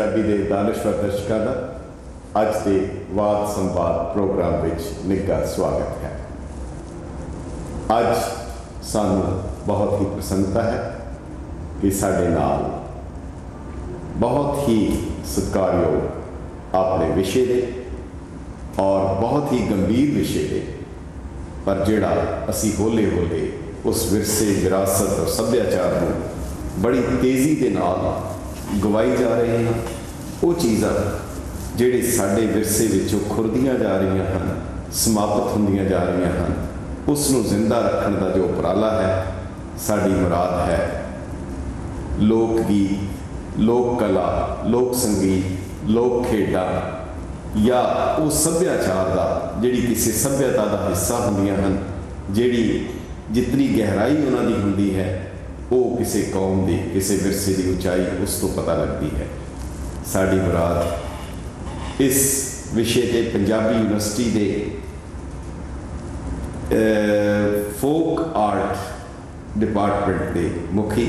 ਪੰਜਾਬੀ ਦੇ ਦਾਨਸ਼ਵਰ ਦਰਸ਼ਕਾਂ ਦਾ ਅੱਜ ਦੇ ਵਾਦ ਸੰਵਾਦ ਪ੍ਰੋਗਰਾਮ ਵਿੱਚ ਨਿੱਘਾ ਸਵਾਗਤ ਹੈ। ਅੱਜ ਸਾਨੂੰ ਬਹੁਤ ਹੀ ਪ੍ਰਸੰਨਤਾ ਹੈ ਕਿ ਸਾਡੇ ਨਾਲ ਬਹੁਤ ਹੀ ਸਤਿਕਾਰਯੋਗ ਆਪਣੇ ਵਿਸ਼ੇ ਦੇ ਔਰ ਬਹੁਤ ਹੀ ਗੰਭੀਰ ਵਿਸ਼ੇ ਦੇ ਪਰ ਜਿਹੜਾ ਅਸੀਂ ਹੌਲੇ ਹੌਲੇ ਉਸ ਵਿਰਸੇ, ਵਿਰਾਸਤ ਔਰ ਸੱਭਿਆਚਾਰ ਨੂੰ ਬੜੀ ਤੇਜ਼ੀ ਦੇ ਨਾਲ ਗਵਾਈ ਜਾ ਰਹੇ ਹਾਂ ਉਹ ਚੀਜ਼ਾਂ ਜਿਹੜੇ ਸਾਡੇ ਵਿਰਸੇ ਵਿੱਚੋਂ ਖੁਰਦੀਆਂ ਜਾ ਰਹੀਆਂ ਹਨ, ਸਮਾਪਤ ਹੁੰਦੀਆਂ ਜਾ ਰਹੀਆਂ ਹਨ, ਉਸ ਨੂੰ ਜ਼ਿੰਦਾ ਰੱਖਣ ਦਾ ਜੋ ਉਪਰਾਲਾ ਹੈ, ਸਾਡੀ ਮੁਰਾਦ ਹੈ। ਲੋਕ ਗੀਤ, ਲੋਕ ਕਲਾ, ਲੋਕ ਸੰਗੀਤ, ਲੋਕ ਖੇਡਾਂ ਜਾਂ ਉਹ ਸੱਭਿਆਚਾਰ ਦਾ, ਜਿਹੜੀ ਕਿਸੇ ਸੱਭਿਅਤਾ ਦਾ ਹਿੱਸਾ ਹੁੰਦੀਆਂ ਹਨ, ਜਿਹੜੀ ਜਿਤਨੀ ਗਹਿਰਾਈ ਉਹਨਾਂ ਦੀ ਹੁੰਦੀ ਹੈ ਉਹ ਕਿਸੇ ਕੌਮ ਦੀ, ਕਿਸੇ ਵਿਰਸੇ ਦੀ ਉਚਾਈ ਉਸ ਤੋਂ ਪਤਾ ਲੱਗਦੀ ਹੈ। ਸਾਡੀ ਮੁਰਾਦ ਇਸ ਵਿਸ਼ੇ ਤੇ ਪੰਜਾਬੀ ਯੂਨੀਵਰਸਿਟੀ ਦੇ ਫੋਕ ਆਰਟ ਡਿਪਾਰਟਮੈਂਟ ਦੇ ਮੁਖੀ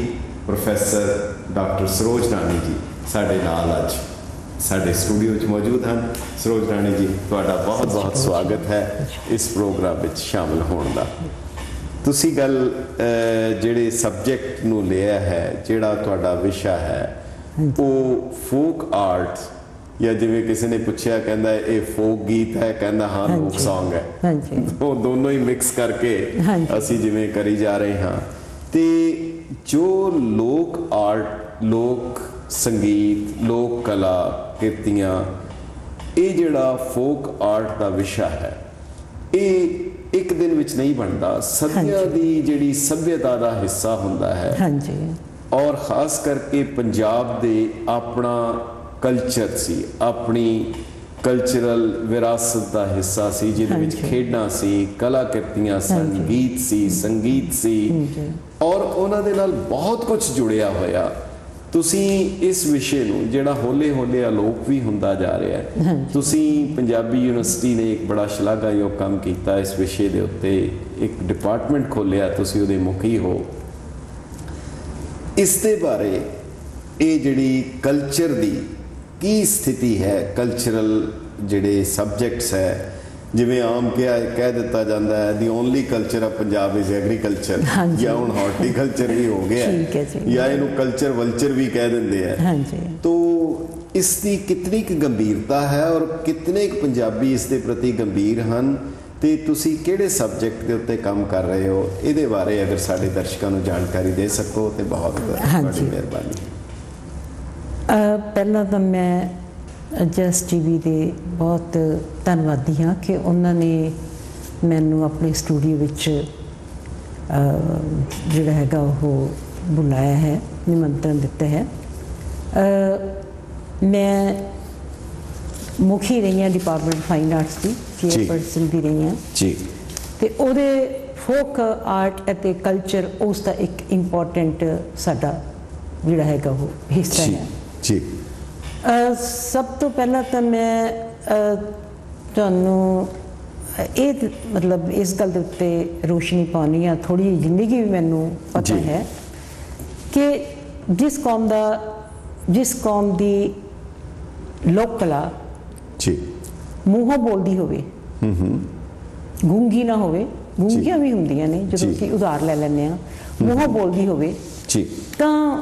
ਪ੍ਰੋਫੈਸਰ ਡਾਕਟਰ ਸਰੋਜ ਰਾਣੀ ਜੀ ਸਾਡੇ ਨਾਲ ਅੱਜ ਸਾਡੇ ਸਟੂਡੀਓ 'ਚ ਮੌਜੂਦ ਹਨ। ਸਰੋਜ ਰਾਣੀ ਜੀ, ਤੁਹਾਡਾ ਬਹੁਤ ਬਹੁਤ ਸਵਾਗਤ ਹੈ ਇਸ ਪ੍ਰੋਗਰਾਮ ਵਿੱਚ ਸ਼ਾਮਲ ਹੋਣ ਦਾ। ਤੁਸੀਂ ਗੱਲ ਜਿਹੜੇ ਸਬਜੈਕਟ ਨੂੰ ਲਿਆ ਹੈ ਜਿਹੜਾ ਤੁਹਾਡਾ ਵਿਸ਼ਾ ਹੈ ਉਹ ਫੋਕ ਆਰਟ ਜਾਂ ਜਿਵੇਂ ਕਿਸੇ ਨੇ ਪੁੱਛਿਆ ਕਹਿੰਦਾ ਇਹ ਫੋਕ ਗੀਤ ਹੈ ਕਹਿੰਦਾ ਹਾਂ ਲੋਕ Song ਹੈ। ਹਾਂਜੀ। ਉਹ ਦੋਨੋਂ ਹੀ ਮਿਕਸ ਕਰਕੇ ਅਸੀਂ ਜਿਵੇਂ ਕਰੀ ਜਾ ਰਹੇ ਹਾਂ। ਤੇ ਜੋ ਲੋਕ ਆਰਟ ਲੋਕ ਸੰਗੀਤ ਲੋਕ ਕਲਾ ਕਿਰਤੀਆਂ ਇਹ ਜਿਹੜਾ ਫੋਕ ਆਰਟ ਦਾ ਵਿਸ਼ਾ ਹੈ ਇਹ ਇੱਕ ਦਿਨ ਵਿੱਚ ਨਹੀਂ ਬਣਦਾ। ਸਦੀਆਂ ਦੀ ਜਿਹੜੀ ਸਭਿਅਤਾ ਦਾ ਹਿੱਸਾ ਹੁੰਦਾ ਹੈ। ਹਾਂਜੀ। ਔਰ ਖਾਸ ਕਰਕੇ ਪੰਜਾਬ ਦੇ ਆਪਣਾ ਕਲਚਰ ਸੀ ਆਪਣੀ ਕਲਚਰਲ ਵਿਰਾਸਤ ਦਾ ਹਿੱਸਾ ਸੀ ਜਿਹਦੇ ਵਿੱਚ ਖੇਡਾਂ ਸੀ ਕਲਾਕ੍ਰਿਤੀਆਂ ਸਨ ਗੀਤ ਸੀ ਸੰਗੀਤ ਸੀ। ਔਰ ਉਹਨਾਂ ਦੇ ਨਾਲ ਬਹੁਤ ਕੁਝ ਜੁੜਿਆ ਹੋਇਆ। ਤੁਸੀਂ ਇਸ ਵਿਸ਼ੇ ਨੂੰ ਜਿਹੜਾ ਹੌਲੇ ਹੌਲੇ ਅਲੋਪ ਵੀ ਹੁੰਦਾ ਜਾ ਰਿਹਾ ਹੈ ਤੁਸੀਂ ਪੰਜਾਬੀ ਯੂਨੀਵਰਸਿਟੀ ਨੇ ਇੱਕ ਬੜਾ ਸ਼ਲਾਘਾਯੋਗ ਕੰਮ ਕੀਤਾ ਇਸ ਵਿਸ਼ੇ ਦੇ ਉੱਤੇ ਇੱਕ ਡਿਪਾਰਟਮੈਂਟ ਖੋਲਿਆ ਤੁਸੀਂ ਉਹਦੇ ਮੁਖੀ ਹੋ। ਇਸ ਦੇ ਬਾਰੇ ਇਹ ਜਿਹੜੀ ਕਲਚਰ ਦੀ ਕੀ ਸਥਿਤੀ ਹੈ ਕਲਚਰਲ ਜਿਹੜੇ ਸਬਜੈਕਟਸ ਹੈ ਜਿਵੇਂ ਆਮ ਕਿਹਾ ਕਹਿ ਦਿੱਤਾ ਜਾਂਦਾ ਹੈ the only culture of Punjab is agriculture ਜਾਂ ਹੁਣ ਹਾਰਟੀਕਲਚਰ ਵੀ ਹੋ ਗਿਆ ਠੀਕ ਹੈ ਜੀ। ਜਾਂ ਇਹਨੂੰ ਕਲਚਰ ਵਲਚਰ ਵੀ ਕਹਿ ਦਿੰਦੇ ਆ ਹਾਂਜੀ। ਤੋ ਇਸ ਦੀ ਕਿਤਨੀ ਕੁ ਗੰਭੀਰਤਾ ਹੈ ਔਰ ਕਿਤਨੇ ਕੁ ਪੰਜਾਬੀ ਇਸ ਦੇ ਪ੍ਰਤੀ ਗੰਭੀਰ ਹਨ? ਤੇ ਤੁਸੀਂ ਕਿਹੜੇ ਸਬਜੈਕਟ ਦੇ ਉੱਤੇ ਕੰਮ ਕਰ ਰਹੇ ਹੋ? ਇਹਦੇ ਬਾਰੇ ਅਗਰ ਸਾਡੇ ਦਰਸ਼ਕਾਂ ਨੂੰ ਜਾਣਕਾਰੀ ਦੇ ਸਕੋ ਤੇ ਬਹੁਤ ਤੁਹਾਡੀ। ਮਿਹਰਬਾਨੀ। ਪਹਿਲਾਂ ਤਾਂ ਮੈਂ ਜਸ ਟੀਵੀ ਦੇ ਬਹੁਤ ਧੰਨਵਾਦੀ ਹਾਂ ਕਿ ਉਹਨਾਂ ਨੇ ਮੈਨੂੰ ਆਪਣੇ ਸਟੂਡੀਓ ਵਿੱਚ ਜਿਹੜਾ ਹੈਗਾ ਉਹ ਬੁਲਾਇਆ ਹੈ ਨਿਮੰਤਰਣ ਦਿੱਤਾ ਹੈ। ਮੈਂ ਮੁਖੀ ਰਹੀ ਹਾਂ ਡਿਪਾਰਟਮੈਂਟ ਫਾਈਨ ਆਰਟਸ ਦੀ ਚੇਅਰਪਰਸਨ ਵੀ ਰਹੀ ਹਾਂ। ਜੀ। ਤੇ ਉਹਦੇ ਫੋਕ ਆਰਟ ਅਤੇ ਕਲਚਰ ਉਸ ਦਾ ਇੱਕ ਇੰਪੋਰਟੈਂਟ ਸਾਡਾ ਜਿਹੜਾ ਹੈਗਾ ਉਹ ਹਿੱਸਾ ਹੈ। ਜੀ। ਸਭ ਤੋਂ ਪਹਿਲਾਂ ਤਾਂ ਮੈਂ ਤੁਹਾਨੂੰ ਇਹ ਮਤਲਬ ਇਸ ਗੱਲ ਦੇ ਉੱਤੇ ਰੋਸ਼ਨੀ ਪਾਉਣੀ ਆ ਥੋੜੀ ਜ਼ਿੰਦਗੀ ਵੀ ਮੈਨੂੰ ਪਤਾ। ਹੈ ਕਿ ਜਿਸ ਕੌਮ ਦਾ ਜਿਸ ਕੌਮ ਦੀ ਲੋਕ ਕਲਾ ਜੀ। ਮੂੰਹੋਂ ਬੋਲਦੀ ਹੋਵੇ ਹੂੰ ਹੂੰ। ਗੂੰਗੀ ਨਾ ਹੋਵੇ ਗੂੰਗੀਆਂ ਵੀ ਹੁੰਦੀਆਂ ਨੇ ਜਦੋਂ। ਅਸੀਂ ਉਧਾਰ ਲੈ ਲੈਂਦੇ ਆ ਮੂੰਹੋਂ ਬੋਲਦੀ ਹੋਵੇ ਜੀ। ਤਾਂ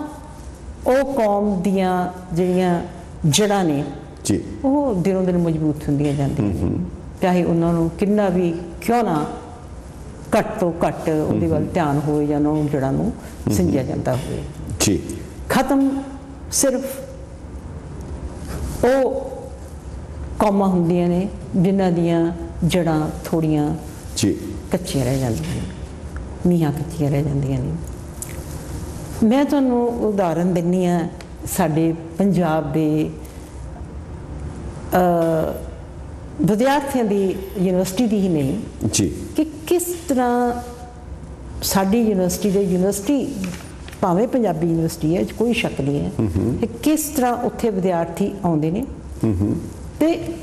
ਉਹ ਕੌਮ ਦੀਆਂ ਜਿਹੜੀਆਂ ਜੜ੍ਹਾਂ ਨੇ ਜੀ। ਉਹ ਦਿਨੋਂ ਦਿਨ ਮਜ਼ਬੂਤ ਹੁੰਦੀਆਂ ਜਾਂਦੀਆਂ ਚਾਹੇ ਉਹਨਾਂ ਨੂੰ ਕਿੰਨਾ ਵੀ ਕਿਉਂ ਨਾ ਘੱਟ ਤੋਂ ਘੱਟ ਉਹਦੇ ਵੱਲ ਧਿਆਨ ਹੋਵੇ ਜਾਂ ਉਹਨਾਂ ਨੂੰ ਜੜ੍ਹਾਂ ਨੂੰ ਸਿੰਜਿਆ ਜਾਂਦਾ ਹੋਵੇ। ਜੀ। ਖਤਮ ਸਿਰਫ ਉਹ ਕੌਮਾਂ ਹੁੰਦੀਆਂ ਨੇ ਜਿਨ੍ਹਾਂ ਦੀਆਂ ਜੜ੍ਹਾਂ ਥੋੜੀਆਂ ਜੀ। ਕੱਚੀਆਂ ਰਹਿ ਜਾਂਦੀਆਂ ਨੇ ਨੀਹਾਂ ਕੱਚੀਆਂ ਰਹਿ ਜਾਂਦੀਆਂ ਨੇ। ਮੈਂ ਤੁਹਾਨੂੰ ਉਦਾਹਰਨ ਦਿੰਨੀ ਆ ਸਾਡੇ ਪੰਜਾਬ ਦੇ ਅ ਵਿਦਿਆਰਥੀਆਂ ਦੀ ਯੂਨੀਵਰਸਿਟੀ ਦੀ ਹੀ ਨਹੀਂ ਜੀ। ਕਿ ਕਿਸ ਤਰ੍ਹਾਂ ਸਾਡੀ ਯੂਨੀਵਰਸਿਟੀ ਦੇ ਯੂਨੀਵਰਸਿਟੀ ਭਾਵੇਂ ਪੰਜਾਬੀ ਯੂਨੀਵਰਸਿਟੀ ਹੈ ਕੋਈ ਸ਼ੱਕ ਨਹੀਂ ਹੈ ਕਿ ਕਿਸ ਤਰ੍ਹਾਂ ਉੱਥੇ ਵਿਦਿਆਰਥੀ ਆਉਂਦੇ ਨੇ। ਤੇ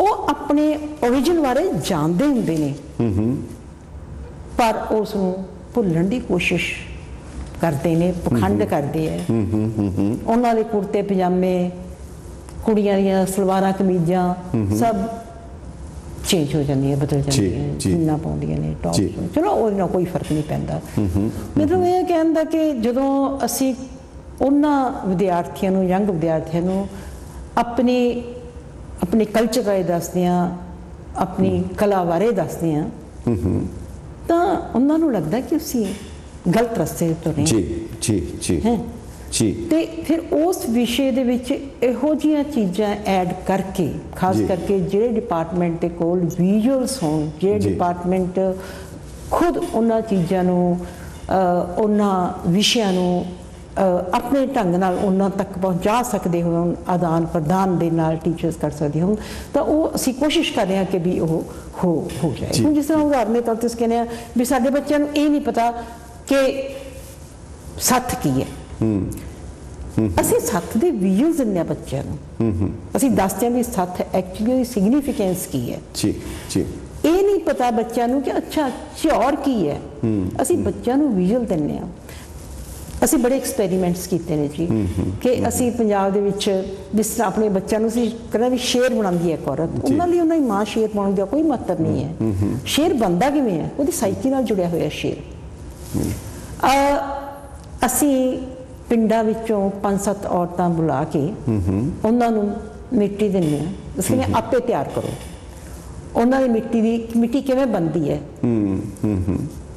ਉਹ ਆਪਣੇ origin ਬਾਰੇ ਜਾਣਦੇ ਹੁੰਦੇ ਨੇ। ਪਰ ਉਸ ਨੂੰ ਭੁੱਲਣ ਦੀ ਕੋਸ਼ਿਸ਼ ਕਰਦੇ ਨੇ ਪਖੰਡ ਕਰਦੇ ਆ ਉਹਨਾਂ ਦੇ ਕੁੜਤੇ ਪਜਾਮੇ ਕੁੜੀਆਂ ਦੀਆਂ ਸਲਵਾਰਾਂ ਕਮੀਜ਼ਾਂ ਸਭ ਚੇਂਜ ਹੋ ਜਾਂਦੀਆਂ ਬਦਲ ਜੀ, ਜਾਂਦੀਆਂ ਜੀ। ਜਿੰਨਾ ਪਾਉਂਦੀਆਂ ਨੇ ਟੌਪ। ਚਲੋ ਉਹਦੇ ਨਾਲ ਕੋਈ ਫ਼ਰਕ ਨਹੀਂ ਪੈਂਦਾ। ਮਤਲਬ ਇਹ ਕਹਿੰਦਾ ਕਿ ਜਦੋਂ ਅਸੀਂ ਉਹਨਾਂ ਵਿਦਿਆਰਥੀਆਂ ਨੂੰ ਯੰਗ ਵਿਦਿਆਰਥੀਆਂ ਨੂੰ ਆਪਣੀ ਆਪਣੇ ਕਲਚਰ ਬਾਰੇ ਦੱਸਦੇ ਹਾਂ ਆਪਣੀ ਕਲਾ ਬਾਰੇ ਦੱਸਦੇ ਹਾਂ। ਤਾਂ ਉਹਨਾਂ ਨੂੰ ਲੱਗਦਾ ਕਿ ਅਸੀਂ ਗਲਤ ਰਸਤੇ ਤੋਂ ਨਹੀਂ ਜੀ ਜੀ ਜੀ ਹੈਂ। ਜੀ ਤੇ ਫਿਰ ਉਸ ਵਿਸ਼ੇ ਦੇ ਵਿੱਚ ਇਹੋ ਜੀਆਂ ਚੀਜ਼ਾਂ ਐਡ ਕਰਕੇ ਖਾਸ। ਕਰਕੇ ਜਿਹੜੇ ਡਿਪਾਰਟਮੈਂਟ ਦੇ ਕੋਲ ਵਿਜ਼ੂਅਲਸ ਹੋਣ ਜਿਹੜੇ ਜੀ। ਡਿਪਾਰਟਮੈਂਟ ਖੁਦ ਉਹਨਾਂ ਚੀਜ਼ਾਂ ਨੂੰ ਉਹਨਾਂ ਵਿਸ਼ਿਆਂ ਨੂੰ ਆਪਣੇ ਢੰਗ ਨਾਲ ਉਹਨਾਂ ਤੱਕ ਪਹੁੰਚਾ ਸਕਦੇ ਹੋਣ ਆਦਾਨ ਪ੍ਰਦਾਨ ਦੇ ਨਾਲ ਟੀਚਰਸ ਕਰ ਸਕਦੇ ਹੋਣ ਤਾਂ ਉਹ ਅਸੀਂ ਕੋਸ਼ਿਸ਼ ਕਰ ਰਹੇ ਹਾਂ ਕਿ ਵੀ ਉਹ ਹੋ ਹੋ ਜਾਏ। ਹੁਣ ਜਿਸ ਤਰ੍ਹਾਂ ਉਦਾਹਰਨ ਦੇ ਤੌਰ ਤੇ ਅਸੀਂ ਕਹਿੰਦੇ ਆ ਵੀ ਸਾਡੇ ਬੱਚਿਆਂ ਨੂੰ ਇਹ ਨਹੀਂ ਪਤਾ ਕਿ ਸੱਥ ਕੀ ਹੈ? ਅਸੀਂ ਸੱਥ ਦੇ ਵਿਜ਼ੂਅਲਸ ਦਿੰਦੇ ਹਾਂ ਬੱਚਿਆਂ ਨੂੰ। ਅਸੀਂ ਦੱਸਦੇ ਹਾਂ ਵੀ ਸੱਥ ਐਕਚੁਅਲੀ ਸਿਗਨੀਫੀਕੈਂਸ ਕੀ ਹੈ। ਜੀ ਜੀ। ਇਹ ਨਹੀਂ ਪਤਾ ਬੱਚਿਆਂ ਨੂੰ ਕਿ ਅੱਛਾ ਝੌਰ ਕੀ ਹੈ। ਅਸੀਂ ਬੱਚਿਆਂ ਨੂੰ ਵਿਜ਼ੂਅਲ ਦਿੰਦੇ ਹਾਂ। ਅਸੀਂ ਬੜੇ ਐਕਸਪੈਰੀਮੈਂਟਸ ਕੀਤੇ ਨੇ ਜੀ। ਕਿ ਅਸੀਂ ਪੰਜਾਬ ਦੇ ਵਿੱਚ ਜਿਸ ਤਰ੍ਹਾਂ ਆਪਣੇ ਬੱਚਿਆਂ ਨੂੰ ਅਸੀਂ ਕਹਿੰਦਾ ਵੀ ਸ਼ੇਰ ਬਣਾਉਂਦੀ ਹੈ ਇੱਕ ਔਰਤ। ਉਹਨਾਂ ਲਈ ਉਹਨਾਂ ਦੀ ਮਾਂ ਸ਼ੇਰ ਬਣਾਉਣ ਦਾ ਕੋਈ ਮਤਲਬ ਨਹੀਂ ਹੈ। ਸ਼ੇਰ ਬੰਦਾ ਕਿਵੇਂ ਹੈ? ਉਹਦੀ ਸਾਈਕੀ ਨਾਲ ਜੁੜਿਆ ਹੋਇਆ ਸ਼ੇਰ। ਅ, ਅਸੀਂ ਪਿੰਡਾਂ ਵਿੱਚੋਂ ਪੰਜ ਸੱਤ ਔਰਤਾਂ ਬੁਲਾ ਕੇ ਉਹਨਾਂ ਨੂੰ ਮਿੱਟੀ ਦਿੰਦੇ ਕਹਿੰਦੇ ਹਾਂ, ਆਪੇ ਤਿਆਰ ਕਰੋ। ਉਹਨਾਂ ਦੀ ਮਿੱਟੀ ਦੀ ਮਿੱਟੀ ਕਿਵੇਂ ਬਣਦੀ ਹੈ?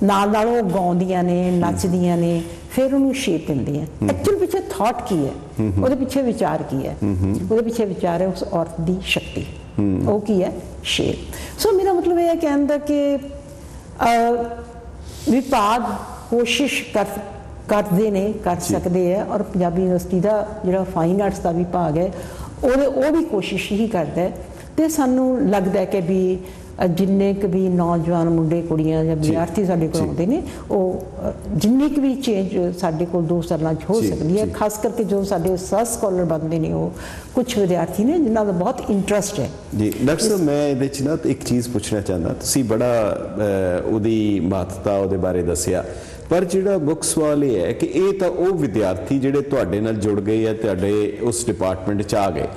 ਨਾਲ ਨਾਲ ਉਹ ਗਾਉਂਦੀਆਂ ਨੇ ਨੱਚਦੀਆਂ ਨੇ ਫਿਰ ਉਹਨੂੰ ਸ਼ੇਪ ਦਿੰਦੀਆਂ ਐਕਚੁਅਲ ਪਿੱਛੇ ਥਾਟ ਕੀ ਹੈ? ਉਹਦੇ ਪਿੱਛੇ ਵਿਚਾਰ ਕੀ ਹੈ? ਉਹਦੇ ਪਿੱਛੇ ਵਿਚਾਰ ਹੈ ਉਸ ਔਰਤ ਦੀ ਸ਼ਕਤੀ। ਉਹ ਕੀ ਹੈ? ਸ਼ੇਪ। ਸੋ ਮੇਰਾ ਮਤਲਬ ਇਹ ਹੈ ਕਹਿਣ ਦਾ ਕਿ ਵਿਭਾਗ ਕੋਸ਼ਿਸ਼ ਕਰ ਕਰਦੇ ਨੇ ਕਰ ਸਕਦੇ ਹੈ ਔਰ ਪੰਜਾਬੀ ਯੂਨੀਵਰਸਿਟੀ ਦਾ ਜਿਹੜਾ ਫਾਈਨ ਆਰਟਸ ਦਾ ਵਿਭਾਗ ਹੈ ਉਹਦੇ ਉਹ ਵੀ ਕੋਸ਼ਿਸ਼ ਹੀ ਕਰਦਾ ਹੈ ਤੇ ਸਾਨੂੰ ਲੱਗਦਾ ਕਿ ਵੀ ਜਿੰਨੇ ਕੁ ਵੀ ਨੌਜਵਾਨ ਮੁੰਡੇ ਕੁੜੀਆਂ ਜਾਂ ਵਿਦਿਆਰਥੀ ਸਾਡੇ ਕੋਲ। ਆਉਂਦੇ ਨੇ ਉਹ ਜਿੰਨੀ ਕੁ ਵੀ ਚੇਂਜ ਸਾਡੇ ਕੋਲ ਦੋ ਸਾਲਾਂ 'ਚ ਹੋ ਸਕਦੀ ਹੈ। ਖਾਸ ਕਰਕੇ ਜੋ ਸਾਡੇ ਸਰ ਸਕਾਲਰ ਬਣਦੇ ਨੇ ਉਹ ਕੁਝ ਵਿਦਿਆਰਥੀ ਨੇ ਜਿਨ੍ਹਾਂ ਦਾ ਬਹੁਤ ਇੰਟਰਸਟ ਹੈ। ਜੀ ਡਾਕਟਰ ਸਾਹਿਬ ਮੈਂ ਇਹਦੇ ਚ ਨਾ ਇੱਕ ਚੀਜ਼ ਪੁੱਛਣਾ ਚਾਹੁੰਦਾ। ਤੁਸੀਂ ਬੜਾ ਉਹਦੀ ਮਹੱਤਤਾ ਉਹਦੇ ਬਾਰੇ ਦੱਸਿਆ। ਪਰ ਜਿਹੜਾ ਮੁੱਖ ਸਵਾਲ ਇਹ ਹੈ ਕਿ ਇਹ ਤਾਂ ਉਹ ਵਿਦਿਆਰਥੀ ਜਿਹੜੇ ਤੁਹਾਡੇ ਨਾਲ ਜੁੜ ਗਏ ਆ ਤੁਹਾਡੇ ਉਸ ਡਿਪਾਰਟਮੈਂਟ ਚ ਆ ਗਏ।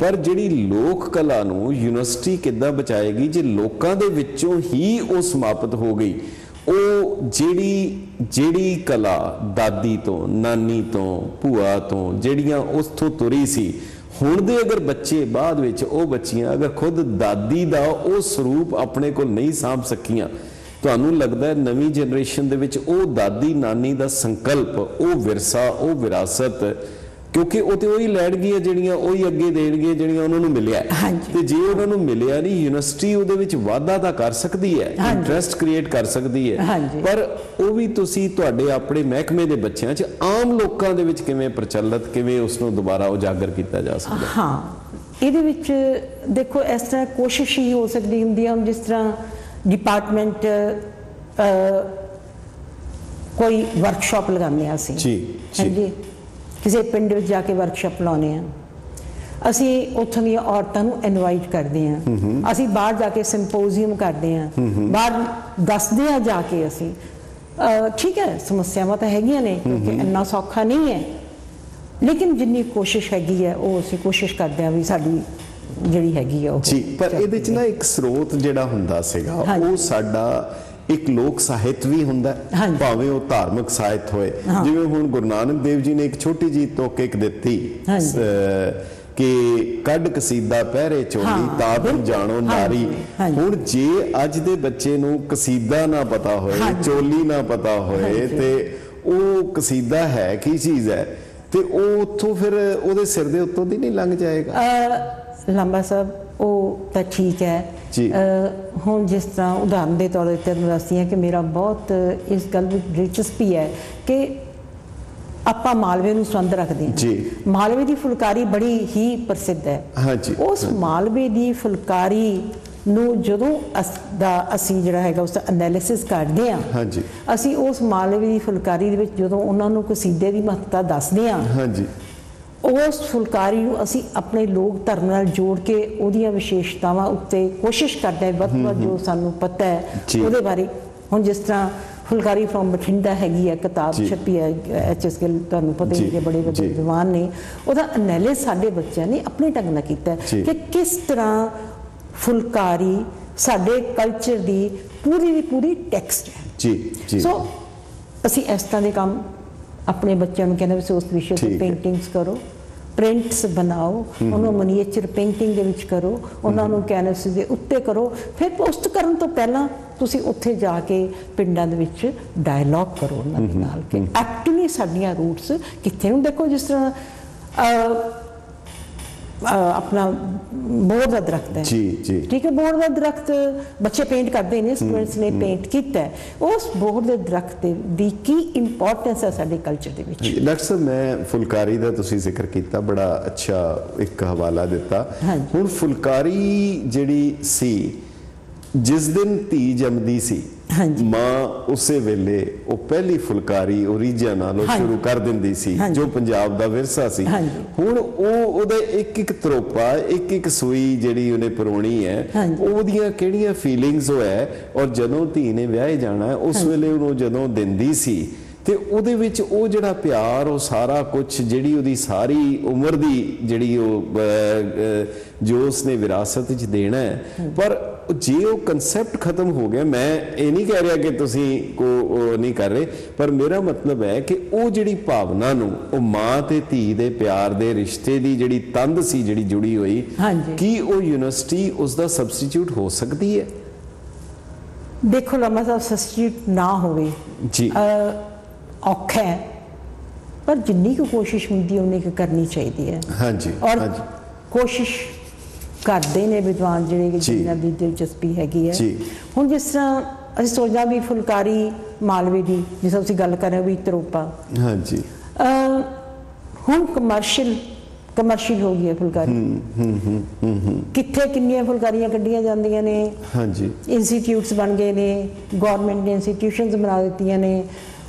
ਪਰ ਜਿਹੜੀ ਲੋਕ ਕਲਾ ਨੂੰ ਯੂਨੀਵਰਸਿਟੀ ਕਿੱਦਾਂ ਬਚਾਏਗੀ ਜੇ ਲੋਕਾਂ ਦੇ ਵਿੱਚੋਂ ਹੀ ਉਹ ਸਮਾਪਤ ਹੋ ਗਈ ਉਹ ਜਿਹੜੀ ਜਿਹੜੀ ਕਲਾ ਦਾਦੀ ਤੋਂ ਨਾਨੀ ਤੋਂ ਭੂਆ ਤੋਂ ਜਿਹੜੀਆਂ ਉਸ ਤੋਂ ਤੁਰੀ ਸੀ ਹੁਣ ਦੇ ਅਗਰ ਬੱਚੇ ਬਾਅਦ ਵਿੱਚ ਉਹ ਬੱਚੀਆਂ ਅਗਰ ਖੁਦ ਦਾਦੀ ਦਾ ਉਹ ਸਰੂਪ ਆਪਣੇ ਕੋਲ ਨਹੀਂ ਸਾਂਭ ਸਕੀਆਂ, ਤੁਹਾਨੂੰ ਲੱਗਦਾ ਹੈ ਨਵੀਂ ਜਨਰੇਸ਼ਨ ਦੇ ਵਿੱਚ ਉਹ ਦਾਦੀ ਨਾਨੀ ਦਾ ਸੰਕਲਪ, ਉਹ ਵਿਰਸਾ, ਉਹ ਵਿਰਾਸਤ ਕਿਉਂਕਿ ਉਹ ਤੇ ਉਹੀ ਲੈਣਗੀਆਂ ਜਿਹੜੀਆਂ ਉਹੀ ਅੱਗੇ ਦੇਣਗੀਆਂ ਜਿਹੜੀਆਂ ਉਹਨਾਂ ਨੂੰ ਮਿਲਿਆ। ਤੇ ਜੇ ਉਹਨਾਂ ਨੂੰ ਮਿਲਿਆ ਨਹੀਂ ਯੂਨੀਵਰਸਿਟੀ ਉਹਦੇ ਵਿੱਚ ਵਾਧਾ ਤਾਂ ਕਰ ਸਕਦੀ ਹੈ। ਇੰਟਰਸਟ ਕ੍ਰੀਏਟ ਕਰ ਸਕਦੀ ਹੈ। ਪਰ ਉਹ ਵੀ ਤੁਸੀਂ ਤੁਹਾਡੇ ਆਪਣੇ ਮਹਿਕਮੇ ਦੇ ਬੱਚਿਆਂ 'ਚ ਆਮ ਲੋਕਾਂ ਦੇ ਵਿੱਚ ਕਿਵੇਂ ਪ੍ਰਚਲਿਤ ਕਿਵੇਂ ਉਸ ਨੂੰ ਦੁਬਾਰਾ ਉਜਾਗਰ ਕੀਤਾ ਜਾ ਸਕਦਾ ਹੈ? ਇਹਦੇ ਵਿੱਚ ਦੇਖੋ ਇਸ ਤਰ੍ਹਾਂ ਕੋਸ਼ਿਸ਼ ਹੀ ਹੋ ਸਕਦੀ ਹੁੰਦੀ ਹੈ ਜਿਸ ਤਰ੍ਹਾਂ ਡਿਪਾਰਟਮੈਂਟ ਕੋਈ ਵਰਕਸ਼ਾਪ ਲਗਾਉਂਦੇ ਹਾਂ ਅਸੀਂ ਜੀ, ਜੀ। ਕਿਸੇ ਪਿੰਡ ਵਿੱਚ ਜਾ ਕੇ ਵਰਕਸ਼ਾਪ ਲਾਉਨੇ ਆ ਅਸੀਂ ਉੱਥੋਂ ਦੀਆਂ ਔਰਤਾਂ ਨੂੰ ਇਨਵਾਈਟ ਕਰਦੇ ਹਾਂ। ਅਸੀਂ ਬਾਹਰ ਜਾ ਕੇ ਸਿੰਪੋਜ਼ੀਅਮ ਕਰਦੇ ਹਾਂ। ਬਾਹਰ ਦੱਸਦੇ ਆ ਜਾ ਕੇ ਅਸੀਂ। ਠੀਕ ਹੈ ਸਮੱਸਿਆਵਾਂ ਤਾਂ ਹੈਗੀਆਂ ਨੇ ਕਿਉਂਕਿ ਇੰਨਾ ਸੌਖਾ ਨਹੀਂ ਹੈ। ਲੇਕਿਨ ਜਿੰਨੀ ਕੋਸ਼ਿਸ਼ ਹੈਗੀ ਹੈ ਉਹ ਅਸੀਂ ਕੋਸ਼ਿਸ਼ ਕਰਦੇ ਹਾਂ ਵੀ ਸਾਡੀ ਜਿਹੜੀ ਹੈਗੀ ਹੈ ਉਹ ਜੀ ਪਰ ਇਹਦੇ 'ਚ ਨਾ ਇੱਕ ਸਰੋਤ ਜਿਹੜਾ ਹੁੰਦਾ ਸੀਗਾ। ਉਹ ਸਾਡਾ ਇੱਕ ਲੋਕ ਸਾਹਿਤ ਵੀ ਹੁੰਦਾ। ਭਾਵੇਂ ਉਹ ਧਾਰਮਿਕ ਸਾਹਿਤ ਹੋਏ। ਜਿਵੇਂ ਹੁਣ ਗੁਰੂ ਨਾਨਕ ਦੇਵ ਜੀ ਨੇ ਇੱਕ ਛੋਟੀ ਜੀ ਤੋਕ ਇੱਕ ਦਿੱਤੀ ਕਿ ਕੱਢ ਕਸੀਦਾ ਪਹਿਰੇ ਚੋਲੀ ਤਾਪ ਬਿਲਕੁਲ। ਜਾਣੋ ਨਾਰੀ। ਹੁਣ ਜੇ ਅੱਜ ਦੇ ਬੱਚੇ ਨੂੰ ਕਸੀਦਾ ਨਾ ਪਤਾ ਹੋਏ। ਚੋਲੀ ਨਾ ਪਤਾ ਹੋਏ। ਤੇ ਉਹ ਕਸੀਦਾ ਹੈ ਕੀ ਚੀਜ਼ ਹੈ ਤੇ ਉਹ ਉੱਥੋਂ ਫਿਰ ਉਹਦੇ ਸਿਰ ਦੇ ਉੱਤੋਂ ਦੀ ਨਹੀਂ ਲੰਘ ਜਾਏਗਾ ਲਾਂਬਾ ਸਾਹਿਬ ਉਹ ਤਾਂ ਠੀਕ ਹੈ। ਹੁਣ ਜਿਸ ਤਰ੍ਹਾਂ ਉਦਾਹਰਨ ਦੇ ਤੌਰ ਤੇ ਮੈਂ ਦੱਸਦੀ ਹਾਂ ਕਿ ਮੇਰਾ ਬਹੁਤ ਇਸ ਗੱਲ ਵਿੱਚ ਦਿਲਚਸਪੀ ਹੈ ਕਿ ਆਪਾਂ ਮਾਲਵੇ ਨੂੰ ਸੰਬੰਧ ਰੱਖਦੇ ਹਾਂ। ਜੀ। ਮਾਲਵੇ ਦੀ ਫੁਲਕਾਰੀ ਬੜੀ ਹੀ ਪ੍ਰਸਿੱਧ ਹੈ। ਹਾਂਜੀ, ਉਸ ਮਾਲਵੇ ਦੀ ਫੁਲਕਾਰੀ ਨੂੰ ਜਦੋਂ ਅਸ- ਦਾ ਅਸੀਂ ਜਿਹੜਾ ਹੈਗਾ ਉਸ ਦਾ ਐਨਾਲਿਸਿਸ ਕਰਦੇ ਹਾਂ ਹਾਂਜੀ। ਅਸੀਂ ਉਸ ਮਾਲਵੇ ਦੀ ਫੁਲਕਾਰੀ ਦੇ ਵਿੱਚ ਜਦੋਂ ਉਹਨਾਂ ਨੂੰ ਕਸੀਦੇ ਦੀ ਮਹੱਤਤਾ ਦੱਸਦੇ ਹਾਂ ਹਾਂਜੀ। ਉਸ ਫੁਲਕਾਰੀ ਨੂੰ ਅਸੀਂ ਆਪਣੇ ਲੋਕ ਧਰਮ ਨਾਲ ਜੋੜ ਕੇ ਉਹਦੀਆਂ ਵਿਸ਼ੇਸ਼ਤਾਵਾਂ ਉੱਤੇ ਕੋਸ਼ਿਸ਼ ਕਰਦੇ ਹਾਂ। ਵੱਧ ਵੱਧ ਜੋ ਸਾਨੂੰ ਪਤਾ ਹੈ। ਉਹਦੇ ਬਾਰੇ। ਹੁਣ ਜਿਸ ਤਰ੍ਹਾਂ ਫੁਲਕਾਰੀ ਫਰੋਮ ਬਠਿੰਡਾ ਹੈਗੀ ਹੈ ਕਿਤਾਬ। ਛਪੀ ਹੈ ਐਚ ਐਸ ਗਿੱਲ ਤੁਹਾਨੂੰ ਪਤਾ ਹੀ ਹੈ ਬੜੇ ਵੱਡੇ। ਵਿਦਵਾਨ ਨੇ। ਉਹਦਾ ਐਨਾਲਿਸ ਸਾਡੇ ਬੱਚਿਆਂ ਨੇ ਆਪਣੇ ਢੰਗ ਨਾਲ ਕੀਤਾ ਕਿ ਕਿਸ ਤਰ੍ਹਾਂ ਫੁਲਕਾਰੀ ਸਾਡੇ ਕਲਚਰ ਦੀ ਪੂਰੀ ਦੀ ਪੂਰੀ ਟੈਕਸਟ ਹੈ। ਜੀ ਜੀ। ਸੋ ਅਸੀਂ ਇਸ ਤਰ੍ਹਾਂ ਦੇ ਕੰਮ ਆਪਣੇ ਬੱਚਿਆਂ ਨੂੰ ਕਹਿੰਦੇ ਵੀ ਉਸ ਵਿਸ਼ੇ ਤੇ। ਪੇਂਟਿੰਗਸ ਕਰੋ। ਪ੍ਰਿੰਟਸ ਬਣਾਓ। ਉਹਨੂੰ ਮਨੀਏਚਰ ਪੇਂਟਿੰਗ ਦੇ ਵਿੱਚ ਕਰੋ। ਉਹਨਾਂ ਨੂੰ ਕੈਨਵਸ ਦੇ ਉੱਤੇ ਕਰੋ। ਫਿਰ ਪੋਸਟ ਕਰਨ ਤੋਂ ਪਹਿਲਾਂ ਤੁਸੀਂ ਉੱਥੇ ਜਾ ਕੇ ਪਿੰਡਾਂ ਦੇ ਵਿੱਚ ਡਾਇਲੌਗ ਕਰੋ ਉਹਨਾਂ ਦੇ ਨਾਲ ਕਿ ਐਕਚੁਅਲੀ ਸਾਡੀਆਂ ਰੂਟਸ ਕਿੱਥੇ ਨੂੰ ਦੇਖੋ ਜਿਸ ਤਰ੍ਹਾਂ ਆਪਣਾ ਬੋਰ ਦਾ ਦਰਖਤ ਹੈ ਜੀ ਜੀ ਠੀਕ ਹੈ ਬੋਰ ਦਾ ਦਰਖਤ ਬੱਚੇ ਪੇਂਟ ਕਰਦੇ ਨੇ ਸਟੂਡੈਂਟਸ ਨੇ ਪੇਂਟ ਕੀਤਾ। ਉਸ ਬੋਰ ਦੇ ਦਰਖਤ ਦੇ- ਕੀ ਇੰਪੋਰਟੈਂਸ ਹੈ ਸਾਡੇ ਕਲਚਰ ਦੇ ਵਿੱਚ ਡਾਕਟਰ ਸਾਹਿਬ ਮੈਂ ਫੁਲਕਾਰੀ ਦਾ ਤੁਸੀਂ ਜ਼ਿਕਰ ਕੀਤਾ ਬੜਾ ਅੱਛਾ ਇੱਕ ਹਵਾਲਾ ਦਿੱਤਾ। ਹੁਣ ਫੁਲਕਾਰੀ ਜਿਹੜੀ ਸੀ ਜਿਸ ਦਿਨ ਧੀ ਜੰਮਦੀ ਸੀ। ਮਾਂ ਉਸੇ ਵੇਲੇ ਉਹ ਪਹਿਲੀ ਫੁਲਕਾਰੀ ਉਹ ਰੀਝਾਂ ਨਾਲ। ਸ਼ੁਰੂ ਕਰ ਦਿੰਦੀ ਸੀ। ਜੋ ਪੰਜਾਬ ਦਾ ਵਿਰਸਾ ਸੀ। ਹੁਣ ਉਹ ਉਹਦੇ ਇੱਕ ਇੱਕ ਤਰੋਪਾ ਇੱਕ ਇੱਕ ਸੂਈ ਜਿਹੜੀ ਉਹਨੇ ਪਰੋਣੀ ਹੈ। ਉਹਦੀਆਂ ਕਿਹੜੀਆਂ ਫੀਲਿੰਗਸ ਉਹ ਹੈ ਔਰ ਜਦੋਂ ਧੀ ਨੇ ਵਿਆਹੇ ਜਾਣਾ ਉਸ ਵੇਲੇ ਉਹਨੂੰ ਜਦੋਂ ਦਿੰਦੀ ਸੀ ਤੇ ਉਹਦੇ ਵਿੱਚ ਉਹ ਜਿਹੜਾ ਪਿਆਰ ਉਹ ਸਾਰਾ ਕੁਝ ਜਿਹੜੀ ਉਹਦੀ ਸਾਰੀ ਉਮਰ ਦੀ ਜਿਹੜੀ ਉਹ ਅਹ, ਅਹ, ਜੋ ਉਸਨੇ ਵਿਰਾਸਤ ਵਿੱਚ ਦੇਣਾ ਹੈ ਪਰ ਜੇ ਉਹ ਕਨਸੈਪਟ ਖਤਮ ਹੋ ਗਿਆ ਮੈਂ ਇਹ ਨਹੀਂ ਕਹਿ ਰਿਹਾ ਕਿ ਤੁਸੀਂ ਕੋ ਉਹ ਨਹੀਂ ਕਰ ਰਹੇ ਪਰ ਮੇਰਾ ਮਤਲਬ ਹੈ ਕਿ ਉਹ ਜਿਹੜੀ ਭਾਵਨਾ ਨੂੰ ਉਹ ਮਾਂ ਤੇ ਧੀ ਦੇ ਪਿਆਰ ਦੇ ਰਿਸ਼ਤੇ ਦੀ ਜਿਹੜੀ ਤੰਦ ਸੀ ਜਿਹੜੀ ਜੁੜੀ ਹੋਈ। ਕੀ ਉਹ ਯੂਨੀਵਰਸਿਟੀ ਉਸ ਦਾ ਸਬਸਟੀਟਿਊਟ ਹੋ ਸਕਦੀ ਹੈ? ਦੇਖੋ ਲੰਮਾ ਸਾਹਿਬ ਸਬਸਟੀਟਿਊਟ ਨਾ ਹੋਵੇ ਜੀ। ਔਖਾ ਹੈ ਪਰ ਜਿੰਨੀ ਕੁ ਕੋਸ਼ਿਸ਼ ਹੁੰਦੀ ਹੈ ਕੁ ਕਰਨੀ ਚਾਹੀਦੀ ਹੈ। ਹਾਂਜੀ ਔਰ ਹਾਂਜੀ। ਕੋਸ਼ਿਸ਼ ਕਰਦੇ ਨੇ ਵਿਦਵਾਨ ਜਿਹੜੇ। ਜਿਨ੍ਹਾਂ ਦੀ ਦਿਲਚਸਪੀ ਹੈਗੀ ਹੈ। ਜੀ। ਹੁਣ ਜਿਸ ਤਰ੍ਹਾਂ ਅਸੀਂ ਸੋਚਦਾ ਵੀ ਫੁਲਕਾਰੀ ਮਾਲਵੇ ਦੀ ਜਿਸ ਤਰ੍ਹਾਂ ਅਸੀਂ ਗੱਲ ਕਰ ਰਹੇ ਹਾਂ ਵੀ ਤਰੋਪਾ। ਹਾਂਜੀ। ਹੁਣ ਕਮਰਸ਼ੀਅਲ ਕਮਰਸ਼ੀਅਲ ਹੋ ਗਈ ਹੈ ਫੁਲਕਾਰੀ। ਕਿੱਥੇ ਕਿੰਨੀਆਂ ਫੁਲਕਾਰੀਆਂ ਕੱਢੀਆਂ ਜਾਂਦੀਆਂ ਨੇ? ਹਾਂਜੀ। ਇੰਸਟੀਚਿਊਟਸ ਬਣ ਗਏ ਨੇ। ਗਵਰਨਮੈਂਟ ਨੇ ਇੰਸਟੀਟਿਊਸ਼ਨਸ ਬਣਾ ਦਿੱਤੀਆਂ ਨੇ।